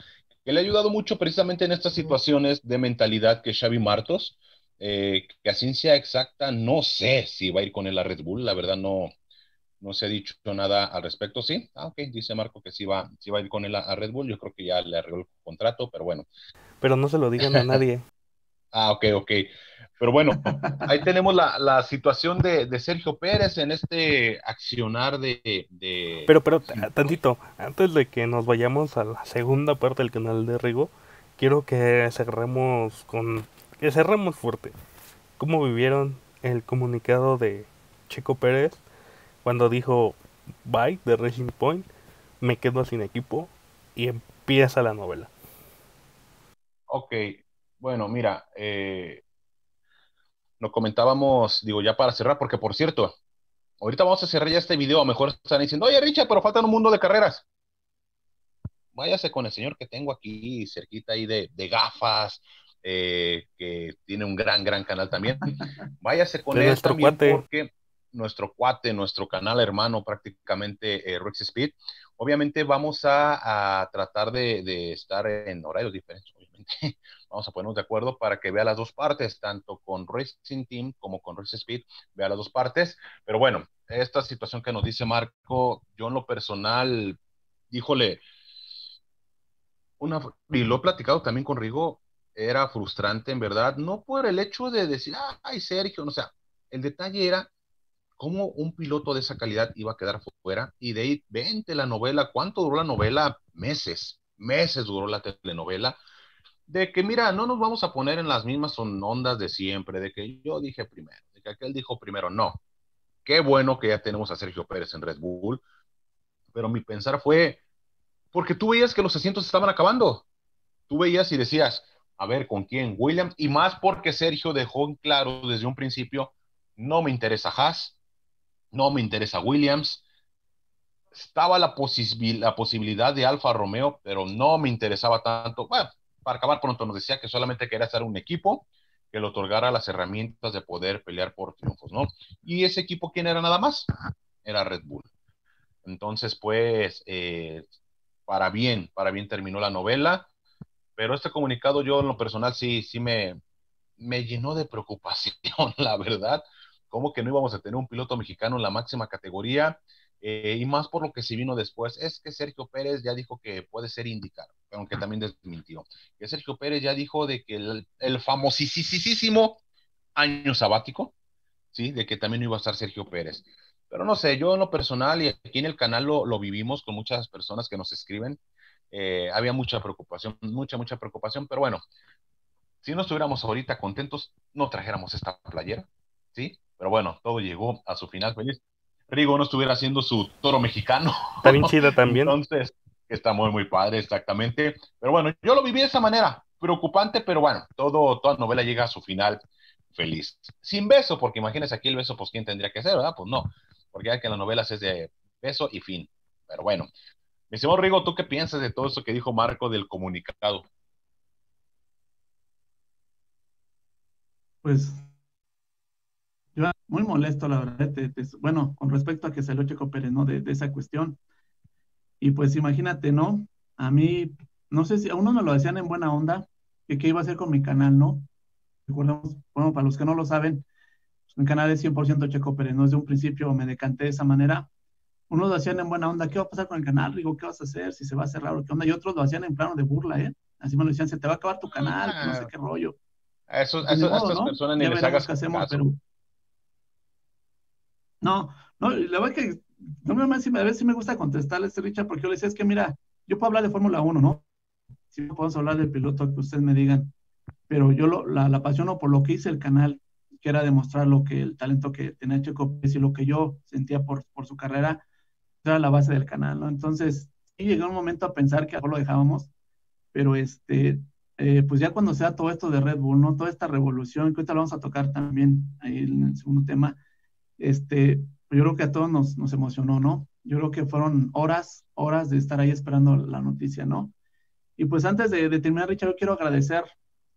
que le ha ayudado mucho precisamente en estas situaciones de mentalidad que Xavi Martos, eh, que a ciencia exacta no sé si va a ir con él a Red Bull, la verdad no, no se ha dicho nada al respecto, ¿sí? Ah, ok, dice Marco que sí va, sí va a ir con él a, Red Bull, yo creo que ya le arregló el contrato, pero bueno. Pero no se lo digan a nadie. ah, ok, ok. Pero bueno, ahí tenemos la, la situación de, de, Sergio Pérez en este accionar de... de... Pero, pero, tantito, antes de que nos vayamos a la segunda parte del canal de Rigo, quiero que cerremos con que cerramos fuerte. ¿Cómo vivieron el comunicado de Checo Pérez cuando dijo bye de Racing Point? Me quedo sin equipo y empieza la novela. Ok, bueno, mira, eh, lo comentábamos, digo, ya para cerrar, porque por cierto, ahorita vamos a cerrar ya este video, a lo mejor están diciendo, oye Richard, pero faltan un mundo de carreras. Váyase con el señor que tengo aquí cerquita ahí de gafas, eh, que tiene un gran, gran canal también. Váyase con él también porque nuestro cuate, nuestro canal hermano prácticamente, eh, Rex Speed, obviamente vamos a, tratar de, estar en horarios diferentes, obviamente. Vamos a ponernos de acuerdo para que vea las dos partes, tanto con Racing Team como con Rex Speed, vea las dos partes. Pero bueno, esta situación que nos dice Marco, yo en lo personal, híjole, una, y lo he platicado también con Rigo, era frustrante en verdad, no por el hecho de decir, ay, Sergio, no, o sea, el detalle era cómo un piloto de esa calidad iba a quedar fuera y de ahí, vente la novela, ¿cuánto duró la novela? Meses, meses duró la telenovela, de que mira, no nos vamos a poner en las mismas ondas de siempre, de que yo dije primero, de que aquel dijo primero, no. Qué bueno que ya tenemos a Sergio Pérez en Red Bull, pero mi pensar fue, porque tú veías que los asientos estaban acabando. Tú veías y decías, a ver, ¿con quién? Williams, y más porque Sergio dejó en claro desde un principio, no me interesa Haas, no me interesa Williams, estaba la, posibilidad de Alfa Romeo, pero no me interesaba tanto. Bueno, para acabar pronto nos decía que solamente quería estar un equipo que le otorgara las herramientas de poder pelear por triunfos, ¿no? Y ese equipo, ¿quién era nada más? Era Red Bull. Entonces, pues, eh, para bien, para bien terminó la novela, pero este comunicado yo en lo personal sí, sí me, me llenó de preocupación, la verdad, como que no íbamos a tener un piloto mexicano en la máxima categoría, eh, y más por lo que se vino después, es que Sergio Pérez ya dijo que puede ser indicado, aunque también desmintió. Que Sergio Pérez ya dijo de que el, el famosísimo año sabático, ¿sí? De que también iba a estar Sergio Pérez. Pero no sé, yo en lo personal y aquí en el canal lo, lo vivimos con muchas personas que nos escriben, eh, había mucha preocupación, mucha, mucha preocupación, pero bueno, si no estuviéramos ahorita contentos, no trajéramos esta playera, ¿sí? Pero bueno, todo llegó a su final feliz. Rigo no estuviera haciendo su toro mexicano. Está bien chida también. Entonces, está muy, muy padre, exactamente. Pero bueno, yo lo viví de esa manera, preocupante, pero bueno, todo, toda novela llega a su final feliz. Sin beso, porque imagínese aquí el beso, pues quién tendría que ser, ¿verdad? Pues no, porque ya que en las novelas es de beso y fin. Pero bueno, mi estimado Rigo, ¿tú qué piensas de todo eso que dijo Marco del comunicado? Pues yo muy molesto, la verdad, bueno, con respecto a que salió Checo Pérez, ¿no? De, esa cuestión. Y pues imagínate, ¿no? A mí, no sé si a uno me lo decían en buena onda, que qué iba a hacer con mi canal, ¿no? Recordemos, bueno, para los que no lo saben, mi canal es 100% Checo Pérez, ¿no? Desde un principio me decanté de esa manera. Unos lo hacían en buena onda, ¿qué va a pasar con el canal? Digo, ¿qué vas a hacer? Si se va a cerrar o qué onda. Y otros lo hacían en plano de burla, ¿eh? Así me lo decían, se te va a acabar tu canal, no sé qué rollo. A, esos, a, estas personas ni les hagas hacemos, Pero, no, no, la verdad que no me a ver si me gusta contestarle este Richard, porque yo le decía, es que mira, yo puedo hablar de Fórmula 1, ¿no? Si podemos hablar del piloto que ustedes me digan, pero yo lo, la, la apasiono por lo que hice el canal, que era demostrar lo que el talento que tenía Checo Pérez y lo que yo sentía por, por su carrera, era la base del canal, ¿no? Entonces, sí llegó un momento a pensar que a lo dejábamos, pero este, eh, pues ya cuando sea todo esto de Red Bull, ¿no? Toda esta revolución, que ahorita lo vamos a tocar también ahí en el segundo tema, este, yo creo que a todos nos, nos emocionó, ¿no? Yo creo que fueron horas, horas de estar ahí esperando la noticia, ¿no? Y pues antes de, terminar, Richard, yo quiero agradecer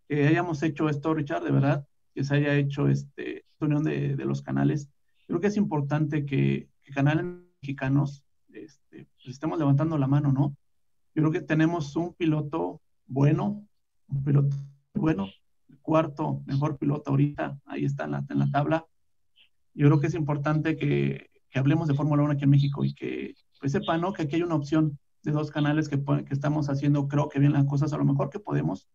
que hayamos hecho esto, Richard, de verdad, que se haya hecho este, esta unión de, de los canales. Creo que es importante que, que canales mexicanos este, pues estemos levantando la mano, ¿no? Yo creo que tenemos un piloto bueno, un piloto bueno, cuarto mejor piloto ahorita, ahí está en la, en la tabla yo creo que es importante que, que hablemos de Fórmula 1 aquí en México y que pues, sepan ¿no? que aquí hay una opción de dos canales que, que, estamos haciendo, creo que bien las cosas a lo mejor que podemos.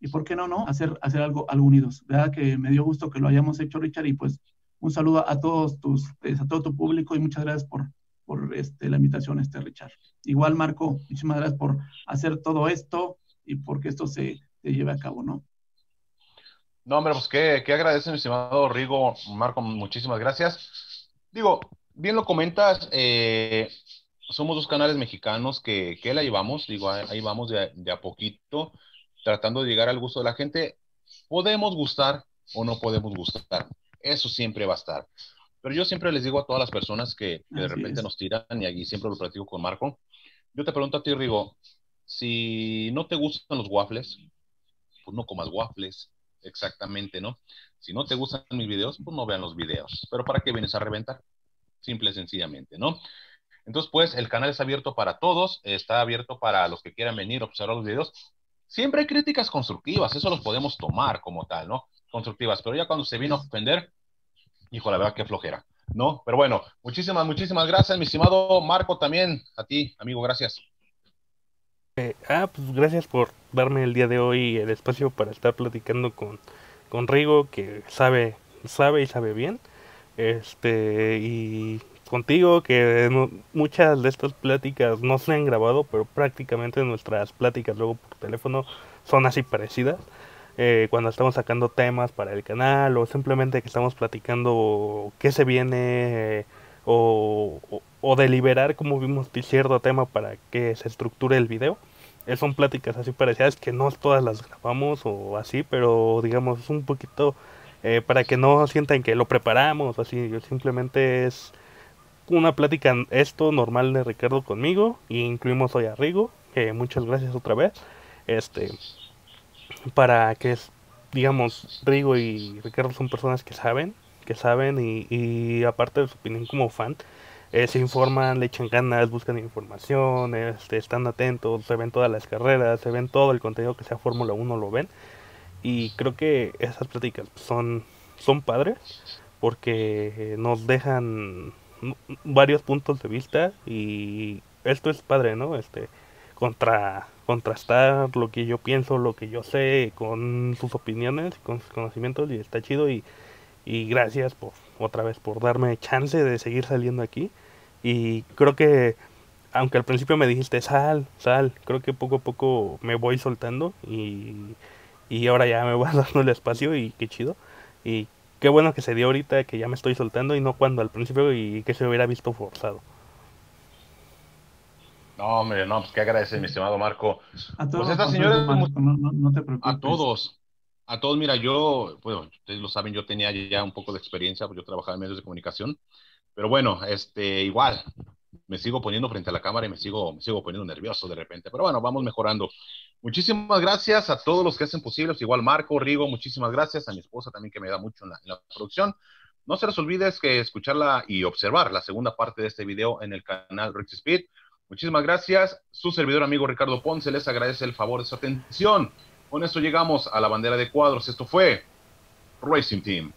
Y por qué no, no, hacer, hacer algo, algo unidos. ¿Verdad? Que me dio gusto que lo hayamos hecho, Richard, y pues un saludo a todos tus, pues, a todo tu público y muchas gracias por, por este, la invitación, este, Richard. Igual, Marco, muchísimas gracias por hacer todo esto y porque esto se, se lleve a cabo, ¿no? No, hombre, pues qué, qué agradece, mi estimado Rigo, Marco, muchísimas gracias. Digo, bien lo comentas, eh, somos dos canales mexicanos que, que la llevamos, digo, ahí vamos de, de, a poquito, tratando de llegar al gusto de la gente. Podemos gustar o no podemos gustar, eso siempre va a estar. Pero yo siempre les digo a todas las personas que, que de repente nos tiran, y aquí siempre lo platico con Marco, yo te pregunto a ti, Rigo, si no te gustan los waffles, pues no comas waffles exactamente, ¿no? Si no te gustan mis videos, pues no vean los videos. Pero ¿para qué vienes a reventar? Simple y sencillamente, ¿no? Entonces, pues, el canal está abierto para todos, está abierto para los que quieran venir a observar los videos. Siempre hay críticas constructivas, eso los podemos tomar como tal, ¿no? Constructivas, pero ya cuando se vino a ofender, hijo, la verdad, qué flojera, ¿no? Pero bueno, muchísimas, muchísimas gracias, mi estimado Marco, también a ti, amigo, gracias. Eh, ah, pues gracias por darme el día de hoy el espacio para estar platicando con, con Rigo, que sabe, sabe y sabe bien. Este, y contigo, que muchas de estas pláticas no se han grabado, pero prácticamente nuestras pláticas luego por teléfono son así parecidas. Eh, cuando estamos sacando temas para el canal o simplemente que estamos platicando qué se viene o, o, deliberar, como vimos, cierto tema para que se estructure el video. Eh, son pláticas así parecidas que no todas las grabamos o así, pero digamos un poquito eh, para que no sientan que lo preparamos, así, simplemente es una plática esto normal de Ricardo conmigo y incluimos hoy a Rigo, muchas gracias otra vez, este, para que digamos Rigo y Ricardo son personas que saben, que saben y, aparte de su opinión como fan, eh, se informan, le echan ganas, buscan información, este, están atentos, se ven todas las carreras, se ven todo el contenido que sea Fórmula 1, lo ven. Y creo que esas pláticas son, son padres porque nos dejan varios puntos de vista y esto es padre, ¿no? Este, contra, contrastar lo que yo pienso, lo que yo sé con sus opiniones, con sus conocimientos y está chido y, y gracias por otra vez por darme chance de seguir saliendo aquí y creo que, aunque al principio me dijiste, sal, sal, creo que poco a poco me voy soltando y, y ahora ya me voy dando el espacio y qué chido. Y qué bueno que se dio ahorita que ya me estoy soltando y no cuando al principio y que se hubiera visto forzado. No, hombre, no, pues qué agradece, mi estimado Marco. A todos, pues no, te preocupes. A todos, a todos, mira, yo, bueno, ustedes lo saben, yo tenía ya un poco de experiencia, pues yo trabajaba en medios de comunicación pero bueno, este, igual, me sigo poniendo frente a la cámara y me sigo, me sigo poniendo nervioso de repente. Pero bueno, vamos mejorando. Muchísimas gracias a todos los que hacen posibles, igual Marco, Rigo, muchísimas gracias, a mi esposa también que me da mucho en la, producción. No se les olvide que escucharla y observar la segunda parte de este video en el canal Rich Speed. Muchísimas gracias. Su servidor amigo Ricardo Ponce les agradece el favor de su atención. Con esto llegamos a la bandera de cuadros. Esto fue Racing Team.